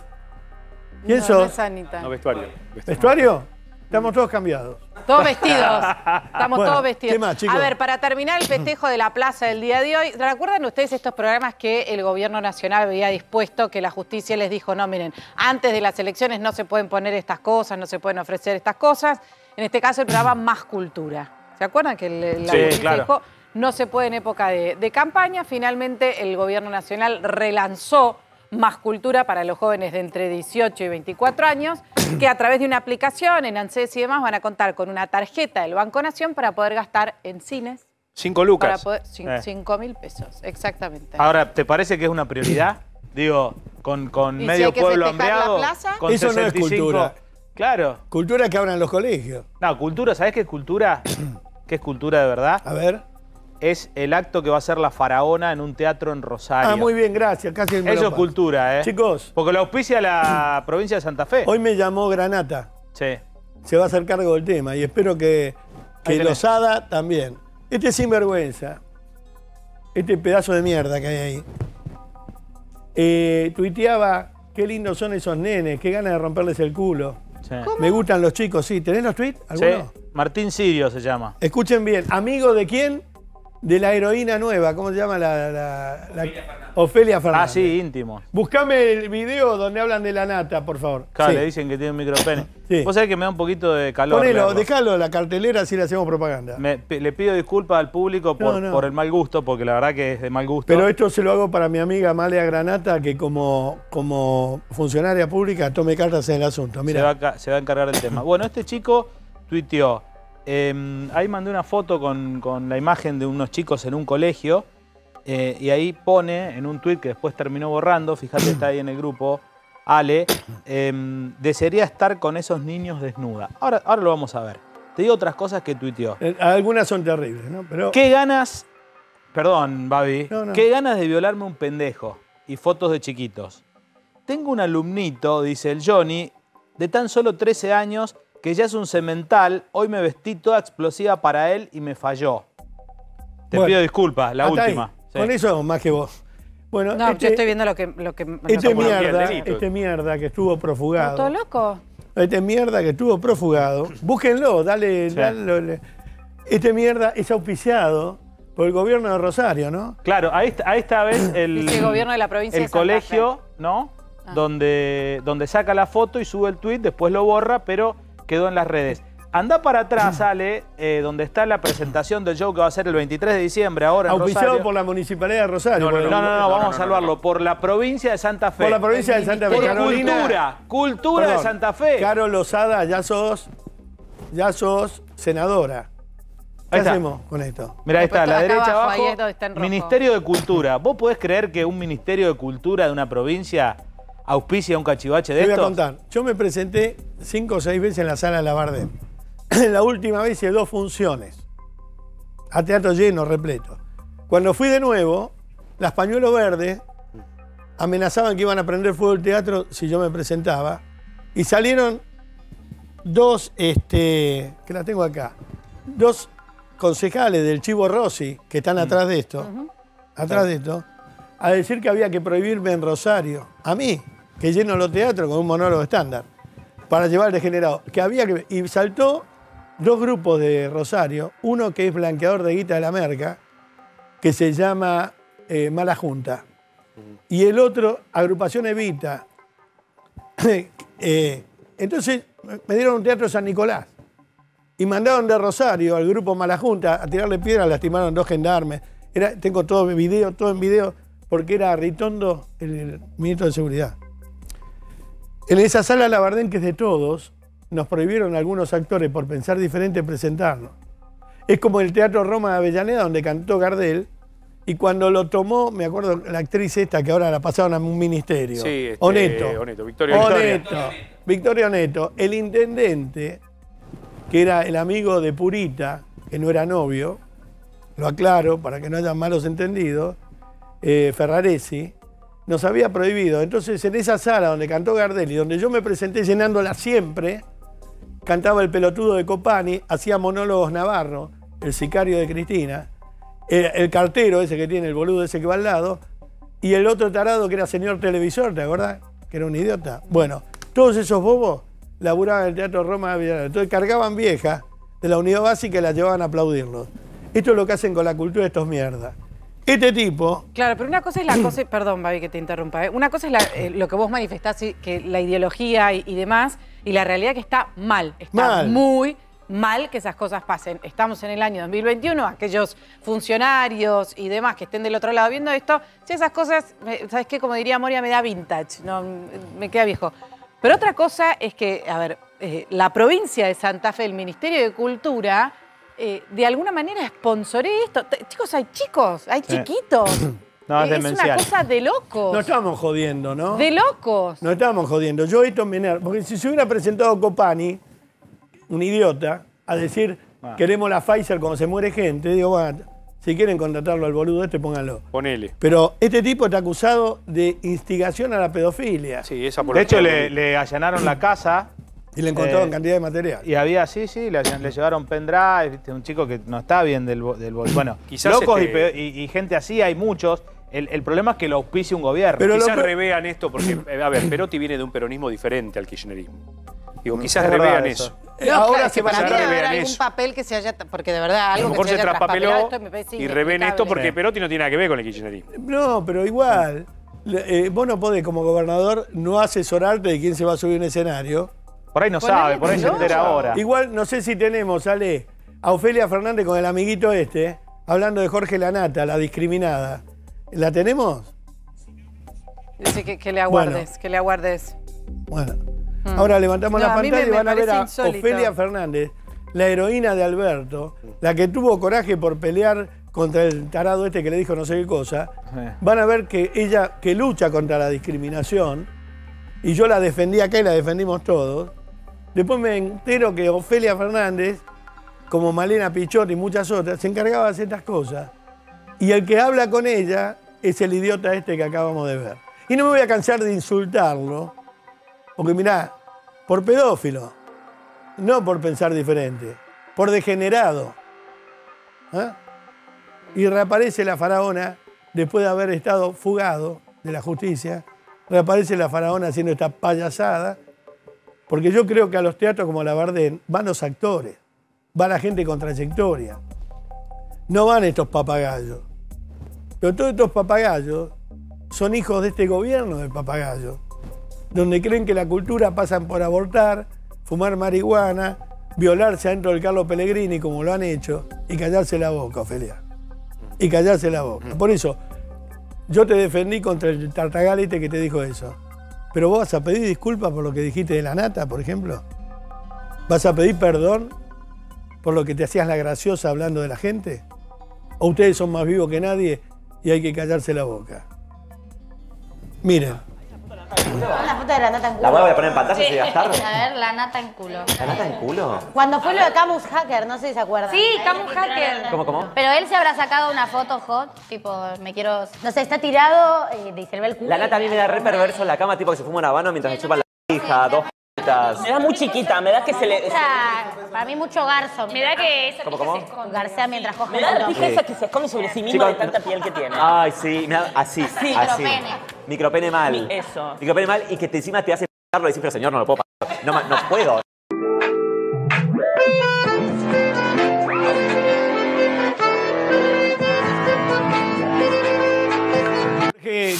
¿Quién No, sos? no es Anita. No, vestuario. ¿Vestuario? Estamos todos cambiados. Todos vestidos. Estamos Bueno, todos vestidos. ¿qué más, chicos? A ver, para terminar el festejo de la plaza del día de hoy, ¿recuerdan ustedes estos programas que el gobierno nacional había dispuesto, que la justicia les dijo, no, miren, antes de las elecciones no se pueden poner estas cosas, no se pueden ofrecer estas cosas? En este caso, el programa Más Cultura. ¿Se acuerdan que el- la Sí, justicia claro. dijo, no se puede en época de, de campaña? Finalmente, el gobierno nacional relanzó más cultura para los jóvenes de entre 18 y 24 años, que a través de una aplicación en ANSES y demás van a contar con una tarjeta del Banco Nación para poder gastar en cines. Cinco Para lucas. poder, cin- Eh. 5 mil pesos, exactamente. Ahora, ¿te parece que es una prioridad? Digo, con, con ¿Y si medio hay que pueblo festejar la hambreado. plaza? Con Eso no es 65. cultura. Claro. Cultura que abran los colegios. No, cultura, ¿sabés qué es cultura? <clears throat> ¿Qué es cultura de verdad? A ver. Es el acto que va a hacer la faraona en un teatro en Rosario. Ah, muy bien, gracias. Casi me lo Eso es cultura, ¿eh? Chicos. Porque lo auspicia la <clears throat> provincia de Santa Fe. Hoy me llamó Granata. Sí. Se va a hacer cargo del tema y espero que, que. Lozada también. Este sinvergüenza, este pedazo de mierda que hay ahí, eh, tuiteaba, qué lindos son esos nenes, qué ganas de romperles el culo. sí. Me gustan los chicos, sí. ¿Tenés los tweets? Sí. Martín Sirio se llama. Escuchen bien, amigo de quién? De la heroína nueva, ¿cómo se llama la, la- la- Ofelia Fernández. Ah, sí, íntimo. Buscame el video donde hablan de la nata, por favor. Claro, Sí. le dicen que tiene un micropene. <laughs> Sí. Vos sabés que me da un poquito de calor. Ponelo, dejalo la cartelera si le hacemos propaganda. Me- le pido disculpas al público por, No, no. por el mal gusto, porque la verdad que es de mal gusto. Pero esto se lo hago para mi amiga Amalia Granata, que como, como funcionaria pública tome cartas en el asunto. se, va a, Mira, se va a encargar del tema. Bueno, este chico tuiteó. Eh, ahí mandé una foto con, con la imagen de unos chicos en un colegio. eh, y ahí pone en un tuit que después terminó borrando, fíjate, está ahí en el grupo, Ale, eh, desearía estar con esos niños desnuda. Ahora, ahora lo vamos a ver. Te digo otras cosas que tuiteó. Eh, algunas son terribles, ¿no? Pero ¿Qué ganas? Perdón, Babi. No, no. ¿Qué ganas de violarme un pendejo? Y fotos de chiquitos. Tengo un alumnito, dice el Johnny, de tan solo 13 años, que ya es un cemental. Hoy me vestí toda explosiva para él y me falló. Te Bueno, pido disculpas, la última. Sí. Con eso más que vos. Bueno, No, este, yo estoy viendo lo que... Lo que, lo este mierda, este mierda que estuvo ¿Todo profugado. loco? Este mierda que estuvo profugado. Búsquenlo, dale, Sí. dale- Este mierda es auspiciado por el gobierno de Rosario, ¿no? Claro, ahí, está- ahí esta vez <clears throat> el, gobierno de la provincia el de Santa colegio, ¿no? Ah. Donde, donde saca la foto y sube el tweet, después lo borra, pero quedó en las redes. Anda para atrás, Ale, eh, donde está la presentación del show que va a ser el 23 de diciembre ahora en Auspiciado Rosario. por la municipalidad de Rosario. No, no, No, no, no, No, vamos no, a no, salvarlo. Por la provincia de Santa Fe. Por la provincia de Santa Fe. Por Carolina- cultura. Cultura de Santa Fe. Caro Lozada, ya sos, ya sos senadora. ¿Qué hacemos con esto? Mira, ahí está, a la derecha abajo, abajo. ahí es donde está en rojo. Ministerio de Cultura. ¿Vos podés creer que un Ministerio de Cultura de una provincia auspicia un cachivache de Te voy a esto? contar. Yo me presenté cinco o seis veces en la sala de la Bardem. la última vez hice dos funciones. A teatro lleno, repleto. Cuando fui de nuevo, las pañuelos verdes amenazaban que iban a prender fuego el teatro si yo me presentaba. Y salieron dos, este, que la tengo acá, dos concejales del Chivo Rossi, que están atrás de esto, atrás de esto, a decir que había que prohibirme en Rosario, a mí, que lleno los teatros con un monólogo estándar, para llevar el degenerado. Que había que, y saltó dos grupos de Rosario, uno que es blanqueador de guita de la merca, que se llama eh, Mala Junta, y el otro, Agrupación Evita. <coughs> Eh, entonces me dieron un teatro San Nicolás y mandaron de Rosario al grupo Mala Junta a tirarle piedras, lastimaron dos gendarmes. Era, tengo todo en video, todo en video, porque era Ritondo el, el ministro de Seguridad. En esa sala Labardén, que es de todos, nos prohibieron algunos actores por pensar diferente presentarnos. Es como el Teatro Roma de Avellaneda, donde cantó Gardel, y cuando lo tomó, me acuerdo la actriz esta que ahora la pasaron a un ministerio. Sí, este, Oneto. Oneto, Victoria Oneto. Victoria Oneto. El intendente, que era el amigo de Purita, que no era novio, lo aclaro para que no haya malos entendidos, eh, Ferraresi, nos había prohibido. Entonces, en esa sala donde cantó Gardel y donde yo me presenté llenándola siempre, cantaba el pelotudo de Copani, hacía monólogos Navarro, el sicario de Cristina, el, el cartero ese que tiene el boludo ese que va al lado, y el otro tarado que era señor televisor, ¿te acordás? Que era un idiota. Bueno, todos esos bobos laburaban en el Teatro Roma de Avellaneda. Entonces cargaban viejas de la unidad básica y las llevaban a aplaudirlos. Esto es lo que hacen con la cultura de estos mierdas. Este tipo, Claro, pero una cosa es la <clears throat> cosa, perdón, Babi, que te interrumpa. ¿eh? Una cosa es la- eh, lo que vos manifestás, que la ideología y, y demás, y la realidad que está mal. Está Mal. muy mal que esas cosas pasen. Estamos en el año 2021, aquellos funcionarios y demás que estén del otro lado viendo esto, si esas cosas, ¿sabes qué? Como diría Moria, me da vintage, no, me queda viejo. Pero otra cosa es que, a ver, eh, la provincia de Santa Fe, el Ministerio de Cultura, eh, de alguna manera sponsoré esto. T- Chicos, hay chicos, hay Sí. chiquitos. <clears throat> No, es es una cosa de locos. no estábamos jodiendo, ¿no? De locos. No estábamos jodiendo. Yo esto me Porque si se hubiera presentado Copani, un idiota, a decir Ah. queremos la Pfizer cuando se muere gente, digo, bueno, si quieren contratarlo al boludo este, pónganlo. Ponele. Pero este tipo está acusado de instigación a la pedofilia. Sí, esa De hecho, le, le allanaron la casa. Y le encontraron Eh, cantidad de material. Y había, sí, sí, le, le llevaron pendrive, un chico que no está bien del, del Bueno, <clears throat> Quizás locos y este- y, y gente así hay muchos. El, el problema es que lo auspicia un gobierno. quizás revean esto porque, <clears throat> eh, a ver, Perotti viene de un peronismo diferente al kirchnerismo. Digo, quizás revean eso. eso. Eh, No, ahora claro, se para a mí haber algún eso. papel que se haya, porque de verdad, A algo lo mejor que se traspapeló y revén esto porque Perotti no tiene nada que ver con el kirchnerismo. No, pero igual, eh, vos no podés como gobernador no asesorarte de quién se va a subir a un escenario. Por ahí no sabe, por ahí se entera ahora. Igual no sé si tenemos, Ale, a Ofelia Fernández con el amiguito este, hablando de Jorge Lanata, la discriminada. ¿La tenemos? Dice que, que le aguardes, que le aguardes. Bueno. Mm. Ahora levantamos No, la pantalla me- y van a ver a insólito. Ofelia Fernández, la heroína de Alberto, la que tuvo coraje por pelear contra el tarado este que le dijo no sé qué cosa. Van a ver que ella que lucha contra la discriminación, y yo la defendí acá y la defendimos todos. Después me entero que Ofelia Fernández, como Malena Pichot y muchas otras, se encargaba de hacer estas cosas. Y el que habla con ella es el idiota este que acabamos de ver. Y no me voy a cansar de insultarlo, porque mirá, por pedófilo, no por pensar diferente, por degenerado. ¿Ah? Y reaparece la faraona después de haber estado fugado de la justicia, reaparece la faraona haciendo esta payasada, porque yo creo que a los teatros como la Bardén van los actores, va la gente con trayectoria, no van estos papagayos. Pero todos estos papagayos son hijos de este gobierno de papagayos, donde creen que la cultura pasan por abortar, fumar marihuana, violarse adentro del Carlos Pellegrini como lo han hecho y callarse la boca, Ofelia. Y callarse la boca. Por eso, yo te defendí contra el tartagal este que te dijo eso. Pero vos vas a pedir disculpas por lo que dijiste de la nata, por ejemplo. ¿Vas a pedir perdón por lo que te hacías la graciosa hablando de la gente? ¿O ustedes son más vivos que nadie y hay que callarse la boca? Miren. Una foto de la nata en culo. La voy a poner en pantalla si gastar. A ver, la nata en culo. ¿La nata en culo? Cuando fue lo de Camus Hacker, no sé si se acuerdan. Sí, Camus Hacker. ¿Cómo, cómo? Pero él se habrá sacado una foto hot, tipo, me quiero... No sé, está tirado eh, se ve el culo. La nata a mí me da re perverso en la cama, tipo que se fuma un habano mientras le chupan la hija, dos. Me da muy chiquita, me da que se le... Mucha- para mí mucho garzo. Me da que esa ¿Cómo, cómo? se. García mientras coge Me da la el que se esconde sobre sí misma de tanta piel que tiene. Ay, sí, me así, así. micropene. Micropene mal. Eso. Micropene mal y que te, encima te hace p***arlo y decís, pero señor, no lo puedo p***ar. No, ma- no puedo.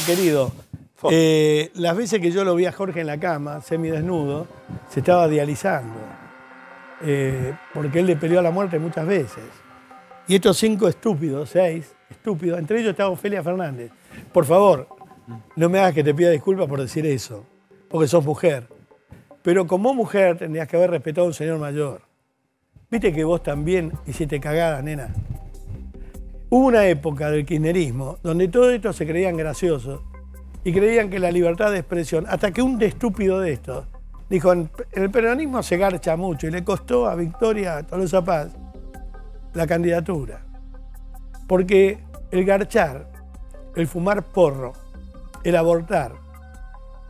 Querido, eh, las veces que yo lo vi a Jorge en la cama, semidesnudo, se estaba dializando. Eh, porque él le peleó a la muerte muchas veces. Y estos cinco estúpidos, seis estúpidos, entre ellos estaba Ofelia Fernández. Por favor, no me hagas que te pida disculpas por decir eso, porque sos mujer. Pero como mujer tendrías que haber respetado a un señor mayor. Viste que vos también hiciste cagada, nena. Hubo una época del kirchnerismo donde todo esto se creían graciosos y creían que la libertad de expresión, hasta que un estúpido de estos dijo, en el peronismo se garcha mucho y le costó a Victoria Tolosa Paz la candidatura. Porque el garchar, el fumar porro, el abortar,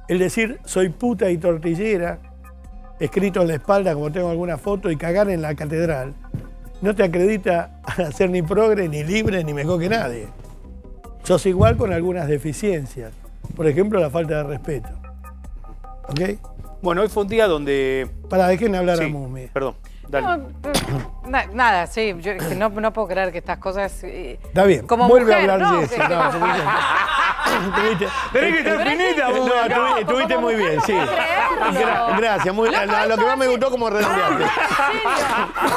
el decir soy puta y tortillera, escrito en la espalda como tengo alguna foto y cagar en la catedral, no te acredita a ser ni progre, ni libre, ni mejor que nadie. Sos igual con algunas deficiencias. Por ejemplo, la falta de respeto. ¿Ok? Bueno, hoy fue un día donde. Para, déjenme hablar a Sí, Mumi. Perdón, dale. No, na- nada, sí, yo no, no puedo creer que estas cosas. eh, Está bien, Como vuelve mujer, a hablar no, de eso. que-. <laughs> Tuviste- Tenés que estar finita, vos, No, estuviste muy bien, sí. Gra- gracias, muy, Loco, lo, lo que más me gustó como redondeaste. <laughs>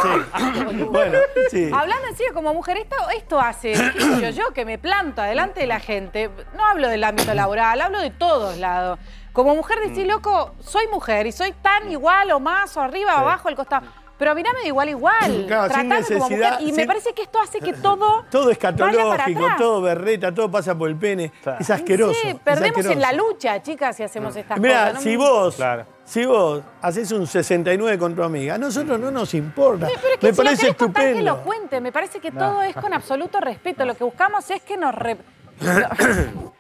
Sí. Bueno, sí. Hablando en serio, como mujer, esto, esto hace, qué sé yo, yo que me planto adelante de la gente, no hablo del ámbito laboral, hablo de todos lados. Como mujer decís, loco, soy mujer y soy tan igual o más o arriba o abajo, al costado. Pero mirame de igual a igual. Claro, sin tratame como mujer. necesidad, Y me sin- parece que esto hace que todo. <laughs> Todo escatológico, todo berreta, todo pasa por el pene. Es asqueroso. Sí, es perdemos en la asqueroso. lucha, chicas, si hacemos estas Mira, cosas. ¿no? si vos, si vos haces un 69 con tu amiga, a nosotros no nos importa. Sí, pero es que Me si lo parece querés contar, que estupendo. lo cuente. Me parece que todo es con absoluto respeto. Lo que buscamos es que nos... re- <coughs> <coughs> <coughs>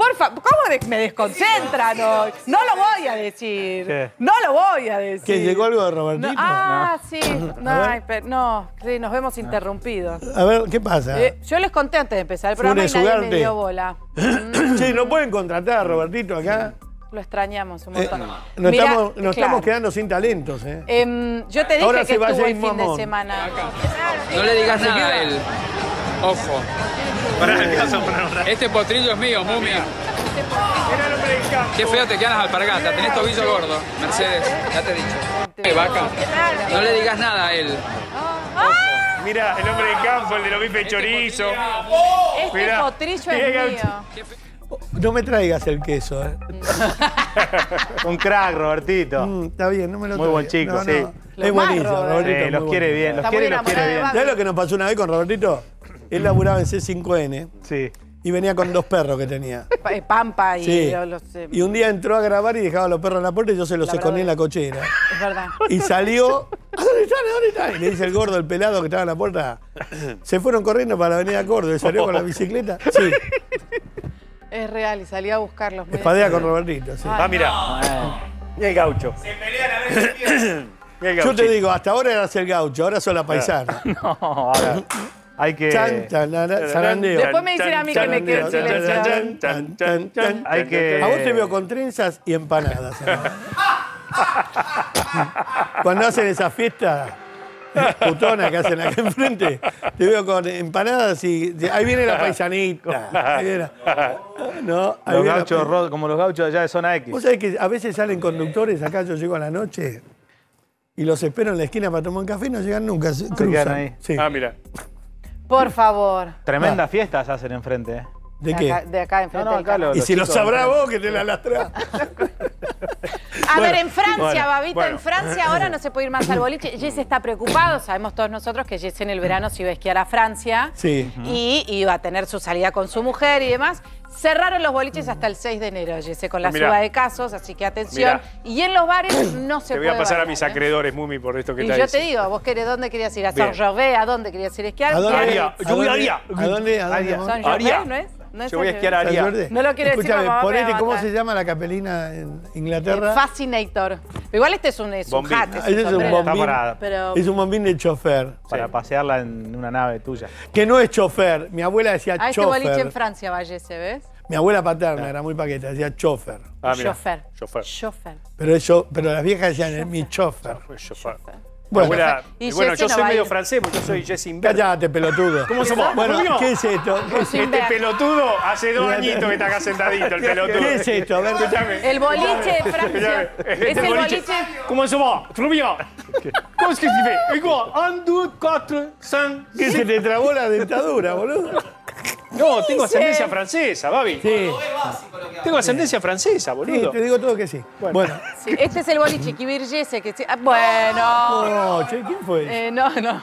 Por favor, ¿cómo de- me desconcentra? No, no lo voy a decir. ¿Qué? No lo voy a decir. ¿Que llegó algo de Robertito? No, ah, sí. <laughs> No, A ver. ay, pero- no, sí, nos vemos interrumpidos. A ver, ¿qué pasa? Eh, yo les conté antes de empezar el programa y nadie me dio bola. <coughs> Che, ¿no pueden contratar a Robertito acá? Lo extrañamos un Eh, montón. nos Mirá, estamos, nos claro. estamos quedando sin talentos, ¿eh? Em, yo te dije Ahora que se va estuvo el James fin de Mamón. semana. No le digas nada a él. Ojo. <laughs> Este potrillo es mío, mumia. Qué feo te quedan las alpargatas. Tenés tobillo gordo, Mercedes. Ya te he dicho. Eh, vaca. No le digas nada a él. Mira, el hombre de campo, el de los bifes chorizo. Este Mirá. potrillo es mío. No me traigas el queso, ¿eh? <laughs> Un crack, Robertito. Mm, está bien, no me lo Muy buen chico, No, sí. no. Es buenísimo, Robert. Robertito. Sí, los quiere bien, los Está quiere y los quiere bien. ¿Sabes lo que nos pasó una vez con Robertito? Él laburaba en C5N Sí. y venía con dos perros que tenía. <laughs> Eh, Pampa y Sí. los- eh, Y un día entró a grabar y dejaba a los perros en la puerta y yo se los escondí en la cochera. Es verdad. Y salió. ¿A <laughs> dónde están? ¿A dónde están? Y le dice el gordo, el pelado que estaba en la puerta. Se fueron corriendo para la avenida Córdoba y salió con la bicicleta. Sí, Es real y salí a buscarlos. espadea con Robertito. sí. Ah, mira. Y el gaucho. Y el Yo gauchito. te digo, hasta ahora eras el gaucho, ahora sos la paisana. <laughs> No, ahora. Hay que. Chan, chan, zarandeo. Después me dicen a mí que me quedo chan. Hay que. A vos te veo con trenzas y empanadas. <laughs> Cuando hacen esa fiesta putona que hacen acá enfrente, te veo con empanadas y ahí viene la paisanita. Ahí viene la- no, ahí Los viene la gauchos, ro- como los gauchos allá de zona X. Vos sabés que a veces salen conductores, acá yo llego a la noche y los espero en la esquina para tomar un café y no llegan nunca, se cruzan. quedan ahí. Sí. Ah, mira. Por favor. Tremendas fiestas hacen enfrente. ¿eh? ¿De de qué? Acá, de acá enfrente. No, no, del acá lo- Y si lo enfrente. vos que te la lastrás. A Bueno, ver, en Francia, bueno, Babita, bueno. en Francia ahora no se puede ir más al boliche. Jess está preocupado, sabemos todos nosotros que Jess en el verano se iba a esquiar a Francia Sí. y iba a tener su salida con su mujer y demás. Cerraron los boliches hasta el 6 de enero, Jess, con la Mirá. suba de casos, así que atención. Mirá. Y en los bares no <clears throat> se Te voy puede a pasar a mis ¿eh? acreedores, Mumi, por esto que Y está yo te digo, vos querés, ¿dónde querías ir? ¿A Bien. Saint-Gervais? ¿A dónde querías ir a esquiar? ¿A dónde? Voy a dónde? Aria. ¿A dónde? ¿A dónde? Aria. amor? ¿Saint-Gervais Aria. no es? ¿No es Yo voy a esquiar a Aria. No lo quiero decir, Escúchame, mamá, ponete cómo se llama la capelina en Inglaterra. Fascinator. Pero igual este es un, es un hat, Ah, es ese un es bombín. para, Pero Es un bombín de chofer. para pasearla en una nave tuya. Que no es chofer. Mi abuela decía a este boliche en chofer. Francia, Vallese, ¿ves? Mi abuela paterna era muy paqueta, decía chofer. Ah. Chofer. Chofer. Chofer. Pero, eso, pero las viejas decían mi chofer. Chofer. Bueno. Abuela, Y y bueno, yo no soy medio francés, porque yo soy Jesse Invert. Cállate, pelotudo. ¿Cómo somos? Bueno, Rubio. ¿qué es esto? ¿Qué es Este pelotudo hace dos añitos que está acá sentadito, el pelotudo. <laughs> ¿Qué es esto? A ver, Escuchame. El boliche de Francia. Es el boliche. ¿Cómo se va? Rubio. ¿Cómo es que se ve? Igual, un, dos, cuatro, cinco, Que se te trabó la dentadura, boludo. No, tengo ascendencia francesa, Babi. Sí. Tengo ascendencia francesa, Sí, boludo. te digo todo que sí. Bueno. Sí, este es el boliche Kibirgese. Que ah, bueno. No, che, ¿quién fue? Eh, no, no.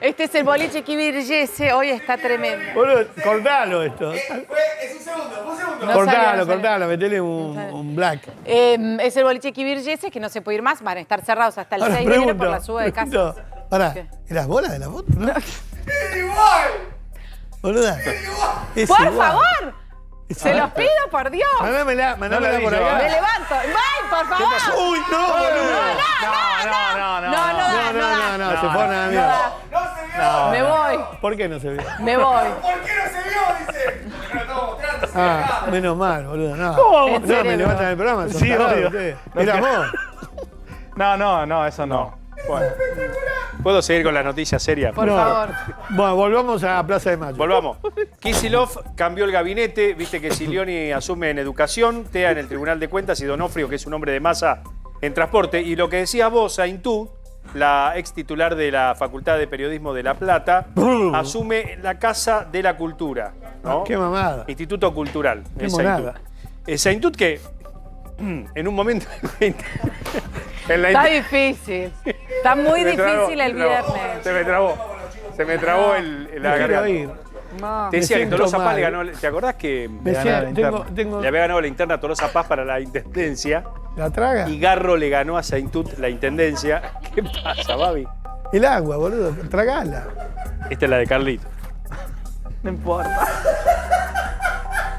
Este es el boliche Kibirgese. Hoy está tremendo. Boludo, cortalo esto. No cortalo, salió, no cortalo, metele un, un black. Eh, es el boliche Kibirgese que no se puede ir más. Van a estar cerrados hasta el Ahora 6 de enero por la suba de casa. Pará, ¿eras bola de la foto? ¿no? <laughs> Boluda. Es ¡Por igual. favor! Es Se igual. los pido, por Dios. Mandámela, mandámela por Me acá. levanto. ¡Ay, por favor! pasó? Uy, no, boludo. No, no, no, no, no, No, no, no, no, se pone a la mierda. No. Me voy, ¿Por qué no se vio? me voy. <laughs> Ah, menos mal, boludo. No, ¿Cómo? no me levantan el programa. Sí, obvio. ustedes. No, Era vos. <laughs> No, no, no, eso no. Bueno. ¿Puedo seguir con las noticias serias? Por No. favor. Bueno, volvamos a Plaza de Mayo. Volvamos. Kisilov cambió el gabinete, viste que Silioni asume en educación, TEA en el Tribunal de Cuentas y Donofrio, que es un hombre de masa en transporte. Y lo que decías vos, Aintú, la ex titular de la Facultad de Periodismo de La Plata, asume la Casa de la Cultura. ¿no? Qué mamada. Instituto Cultural. Qué es monada. Aintú que <clears throat> en un momento... <laughs> en la Está difícil. Está muy Se me trabó, difícil el viernes. Se me trabó. Se me trabó el, el- la garganta. ir. No. Te decía que Tolosa Paz le ganó. ¿Te acordás que Me le, tengo- le había ganado la interna a Tolosa Paz para la intendencia? ¿La traga? Y Garro le ganó a Saintut la intendencia. <laughs> ¿Qué pasa, Babi? El agua, boludo. Tragala. Esta es la de Carlito. No importa. <laughs>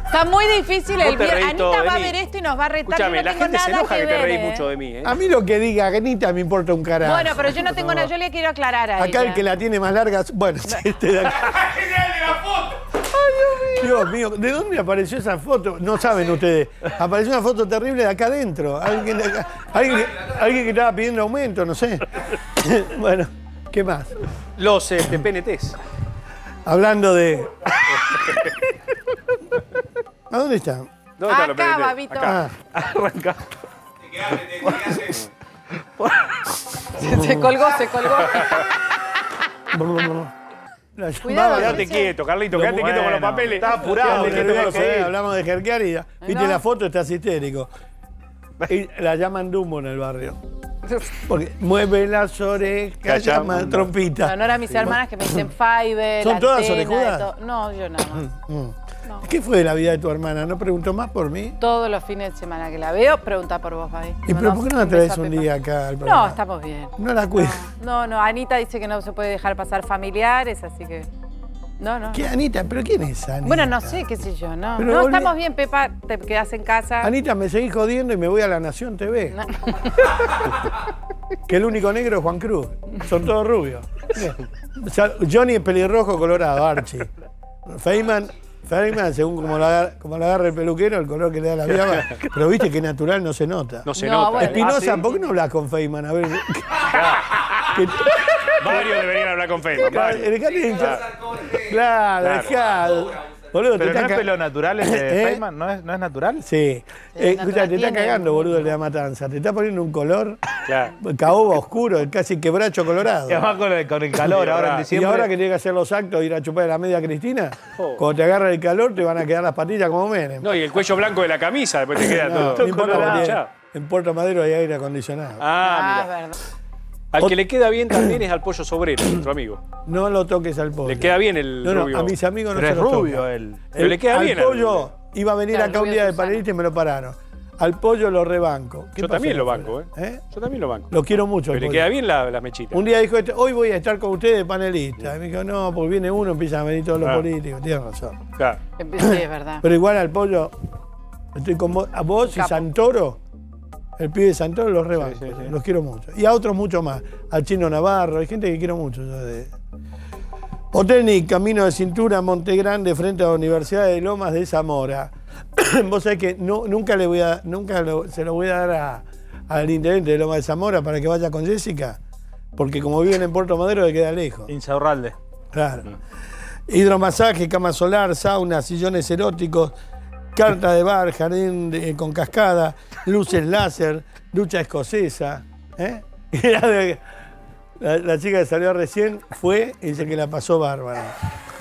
Está muy difícil el viernes. Anita va a mí. ver esto y nos va a retar. Yo no la tengo gente se nada enoja que, que te ver, reís ¿eh? mucho de mí, ¿eh? A mí lo que diga Anita me importa un carajo. Bueno, pero yo no tengo nada. Yo le quiero aclarar a Acá ella. el que la tiene más larga. Bueno, <laughs> este de acá. <laughs> Dios mío, ¿de dónde apareció esa foto? No saben ustedes. Apareció una foto terrible de acá adentro. Alguien, de acá- alguien, que- alguien que estaba pidiendo aumento, no sé. <laughs> bueno, ¿qué más? Los este, PNTs. Hablando de. ¿A dónde están? ¿Dónde están los Acá? Babito. Acá. Arranca. Se, se colgó, se colgó. La Cuidado, Quédate quieto, Carlito, quédate quieto con los Bueno, papeles. está apurado, Quédate Quédate quieto quieto con con los los papeles. Hablamos de Jerquear y viste No. la foto, estás histérico. Y la llaman Dumbo en el barrio. Porque mueve las orejas, Calla, llama mundo. trompita. En honor a mis hermanas que me dicen Fiverr. ¿Son todas Antena, orejudas? de todo. No, yo nada más. Mm. ¿Qué fue de la vida de tu hermana? ¿No preguntó más por mí? Todos los fines de semana que la veo, pregunta por vos, Fabi. ¿Y pero por qué no la traes un día acá al No, programa? estamos bien. No la cuidas. No, no, Anita dice que no se puede dejar pasar familiares, así que. No, no. ¿Qué Anita? ¿Pero quién es Anita? Bueno, no sé, qué sé yo, no. Pero no, estamos bien, Pepa, te quedas en casa. Anita, me seguís jodiendo y me voy a La Nación TV. No. <laughs> Que el único negro es Juan Cruz. Son todos rubios. Johnny es pelirrojo colorado, Archie. Feynman, Feynman, según como la, agar- como la agarra el peluquero, el color que le da la viaba. <laughs> Pero viste que natural no se nota. No se No, nota. bueno. Espinosa, Ah, ¿sí? ¿por qué no hablas con Feynman? A ver. <laughs> que- Varios deberían hablar con Facebook. Claro, dejate de hinchar- Claro, dejá. Boludo, Pero te no es pelo natural el <coughs> de ¿Eh? Feynman, ¿no es, no es natural? Sí. Eh, escucha, natural te está cagando, boludo, el de la matanza. Te está poniendo un color Claro. caoba oscuro, casi quebracho colorado. <laughs> Y además con el, con el calor ahora en Y ahora que tiene que hacer los actos, ir a chupar la media Cristina, Oh. cuando te agarra el calor te van a quedar las patillas como Menem. No, y el cuello blanco de la camisa, después te <laughs> queda No, todo. no importa en Puerto Madero hay aire acondicionado. Ah, Ah, mira. verdad. Al que le queda bien también es al pollo sobrero, <clears throat> nuestro amigo. No lo toques al pollo. Le queda bien el No, no, rubio. a mis amigos no Pero se es los rubio él. Pero le queda al bien al pollo iba a venir Claro, acá un día de panelista y me lo pararon. Al pollo lo rebanco. ¿Qué Yo también lo banco, ¿eh? ¿Eh? Yo también lo banco. Lo quiero mucho. Pero le pollo. queda bien la, la mechita. Un día dijo, este, hoy voy a estar con ustedes de panelista. Y me dijo, no, porque viene uno, empiezan a venir todos los políticos. Tienes razón. Claro. Sí, es verdad. Pero igual al pollo, estoy con vos, a vos y Capo. Santoro, el pibe de Santoro los rebanco. Sí, sí, sí. Los quiero mucho. Y a otros mucho más. Al chino Navarro, hay gente que quiero mucho. de- camino de cintura, Monte Grande, frente a la Universidad de Lomas de Zamora. <clears throat> Vos sabés que no, nunca le voy a, nunca lo- se lo voy a dar a- al intendente de Lomas de Zamora para que vaya con Jessica. porque como viven en Puerto Madero le queda lejos. Insaurralde. Claro. Hidromasaje, cama solar, sauna, sillones eróticos, carta de bar, jardín de- con cascada, luces láser, ducha escocesa. ¿eh? <laughs> De- La, la chica que salió recién fue y dice que la pasó bárbara.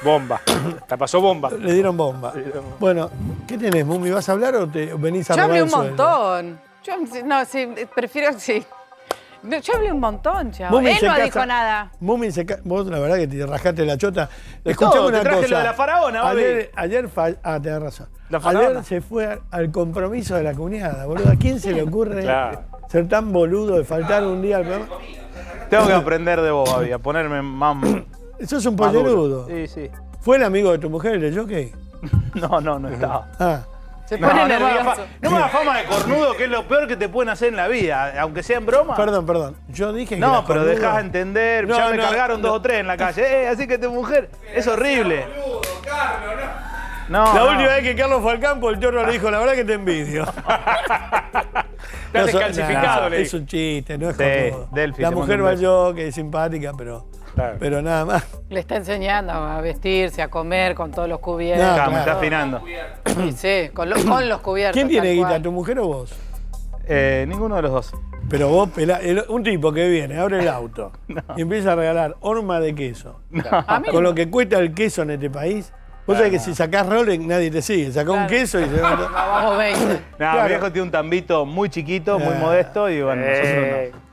Bomba. La pasó bomba. Le dieron bomba. Bueno, ¿qué tenés, Mumi? ¿Vas a hablar o te venís a Yo robar hablé un sueldo? montón. Yo, no, sí, prefiero, sí. Yo hablé un montón, chavo. Él se no casa- dijo nada. Mumi se ca- Vos la verdad que te rajaste la chota. Escuchame todo, una te traje cosa. lo de la faraona. Ayer, ayer fa- Ah, tenés razón. La faraona. ayer se fue a- al compromiso de la cuñada, boludo. ¿A quién se le ocurre Claro. ser tan boludo de faltar un día al programa? Tengo que aprender de vos, Babi, a ponerme más. <coughs> Sos un más duro. pollerudo. Sí, sí. ¿Fue el amigo de tu mujer, el jockey? <laughs> No, no, no estaba. Ah. Se No, pone nervioso. no me hagas fama de cornudo, que es lo peor que te pueden hacer en la vida, aunque sea en broma. Perdón, perdón. Yo dije que No, era pero cornudo. dejás entender, No, ya me no, cargaron dos o tres en la calle. Eh, así que tu mujer es horrible. No, La no. última vez que Carlos fue al campo, el chorro le dijo, la verdad que te envidio. <laughs> Estás No, so- descalcificado, no, le Es un chiste, no es Sí, cornudo. Delphi, La te mujer yo, que es simpática, pero, pero nada más. Le está enseñando a vestirse, a comer con todos los cubiertos. No, me está afinando. Sí, sí, con, lo- con los cubiertos. ¿Quién tiene guita, tu mujer o vos? Eh, ninguno de los dos. Pero vos, pelá- el- un tipo que viene, abre el auto <laughs> y empieza a regalar horma de queso. Con no. lo que cuesta el queso en este país. Vos sabés que si sacás Rolex nadie te sigue. Sacás un Claro. queso y se va. <laughs> Vamos 20. No, Claro. mi viejo tiene un tambito muy chiquito, muy Ah. modesto y bueno, nosotros Eh, no-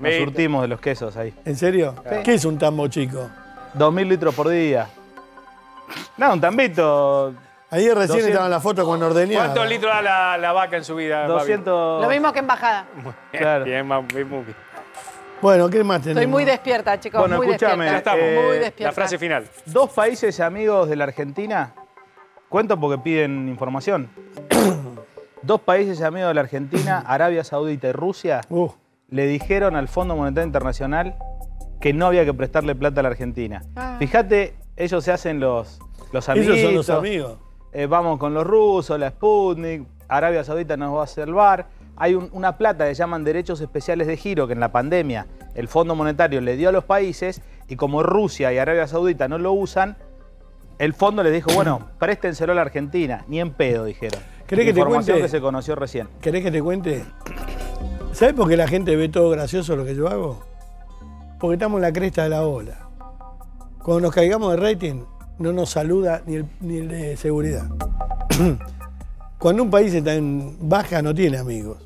nos surtimos de los quesos ahí. ¿En serio? ¿Qué es un tambo chico? Dos mil litros por día. No, un tambito. Ayer recién 200. estaba en la foto cuando ordeñaba. ¿Cuántos litros da la, la vaca en su vida? Babi? 200. Lo mismo que embajada. Claro. Bien, bien, muy bien. Bueno, ¿qué más tenemos? Estoy muy destierta, chicos. Bueno, muy escúchame, despierta. ya estamos. muy Eh, despierta. La frase final. Dos países amigos de la Argentina. Cuento porque piden información. <coughs> Dos países amigos de la Argentina, Arabia Saudita y Rusia, Uh, le dijeron al Fondo Monetario Internacional que no había que prestarle plata a la Argentina. Ah. Fíjate, ellos se hacen los, los amigos. ellos son los amigos. Eh, vamos con los rusos, la Sputnik, Arabia Saudita nos va a salvar. Hay un- una plata que llaman derechos especiales de giro que en la pandemia el Fondo Monetario le dio a los países y como Rusia y Arabia Saudita no lo usan, el fondo les dijo, bueno, <clears throat> préstenselo a la Argentina. Ni en pedo, dijeron. ¿Querés que te Información cuente? que se conoció recién. ¿Querés que te cuente? ¿Sabés por qué la gente ve todo gracioso lo que yo hago? Porque estamos en la cresta de la ola. Cuando nos caigamos de rating, no nos saluda ni el, ni el de seguridad. <clears throat> Cuando un país está en baja, no tiene amigos.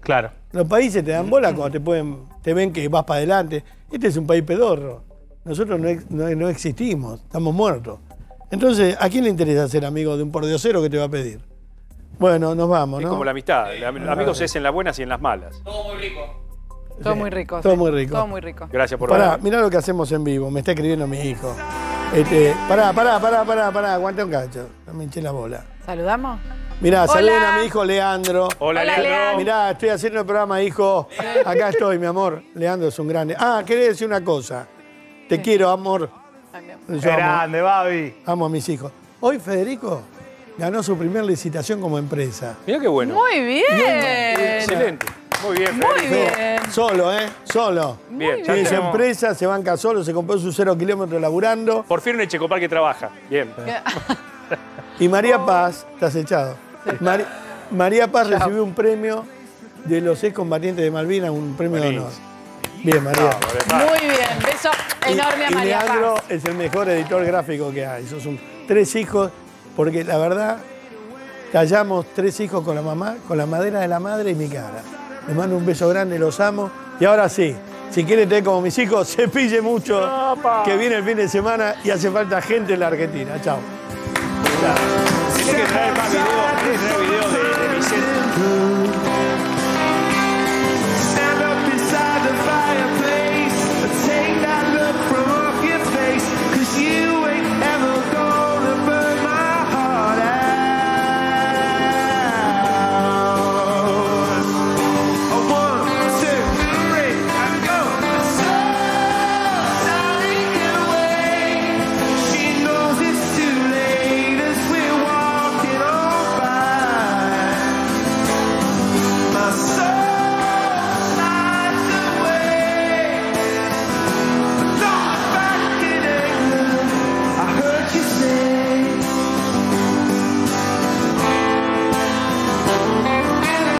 Claro. Los países te dan bola cuando te, pueden, te ven que vas para adelante. Este es un país pedorro. Nosotros no- no existimos, estamos muertos. Entonces, ¿a quién le interesa ser amigo de un pordiosero que te va a pedir? Bueno, nos vamos, Es ¿no? como la amistad. Am- Amigos es en las buenas y en las malas. Todo muy rico. Todo sí. muy rico. Todo muy rico. Gracias por Pará, venir. mirá lo que hacemos en vivo, me está escribiendo mi hijo. Este, pará, pará, pará, pará, pará, aguanta un cacho. No me hinché la bola. ¿Saludamos? Mirá, Hola. saluden a mi hijo Leandro. Hola, Hola, Leandro. Leandro. Mirá, estoy haciendo el programa, hijo. Acá estoy, mi amor. Leandro es un grande. Ah, quería decir una cosa. Te quiero, amor. Amo, Grande, Babi. amo a mis hijos. Hoy Federico ganó su primera licitación como empresa. Mirá qué bueno. Muy bien. Excelente. Muy bien, Muy bien. Solo, ¿eh? Solo. Bien, ya Tiene su empresa, se banca solo, se compró sus cero kilómetros laburando. Por fin un Echecopar que trabaja. Bien. Y María Paz, estás echado. María Paz Chao. recibió un premio de los excombatientes de Malvinas, un premio de honor. Bien, María. Muy bien. Beso enorme a y María Leandro Paz. es el mejor editor gráfico que hay. Sos un, tres hijos, porque la verdad, tallamos tres hijos con la mamá, con la madera de la madre y mi cara. Les mando un beso grande, los amo. Y ahora sí, si quieren tener como mis hijos, <laughs> se pille mucho, que viene el fin de semana y hace falta gente en la Argentina. Chao. Tiene que traer más videos, tiene que traer videos de, de Vicente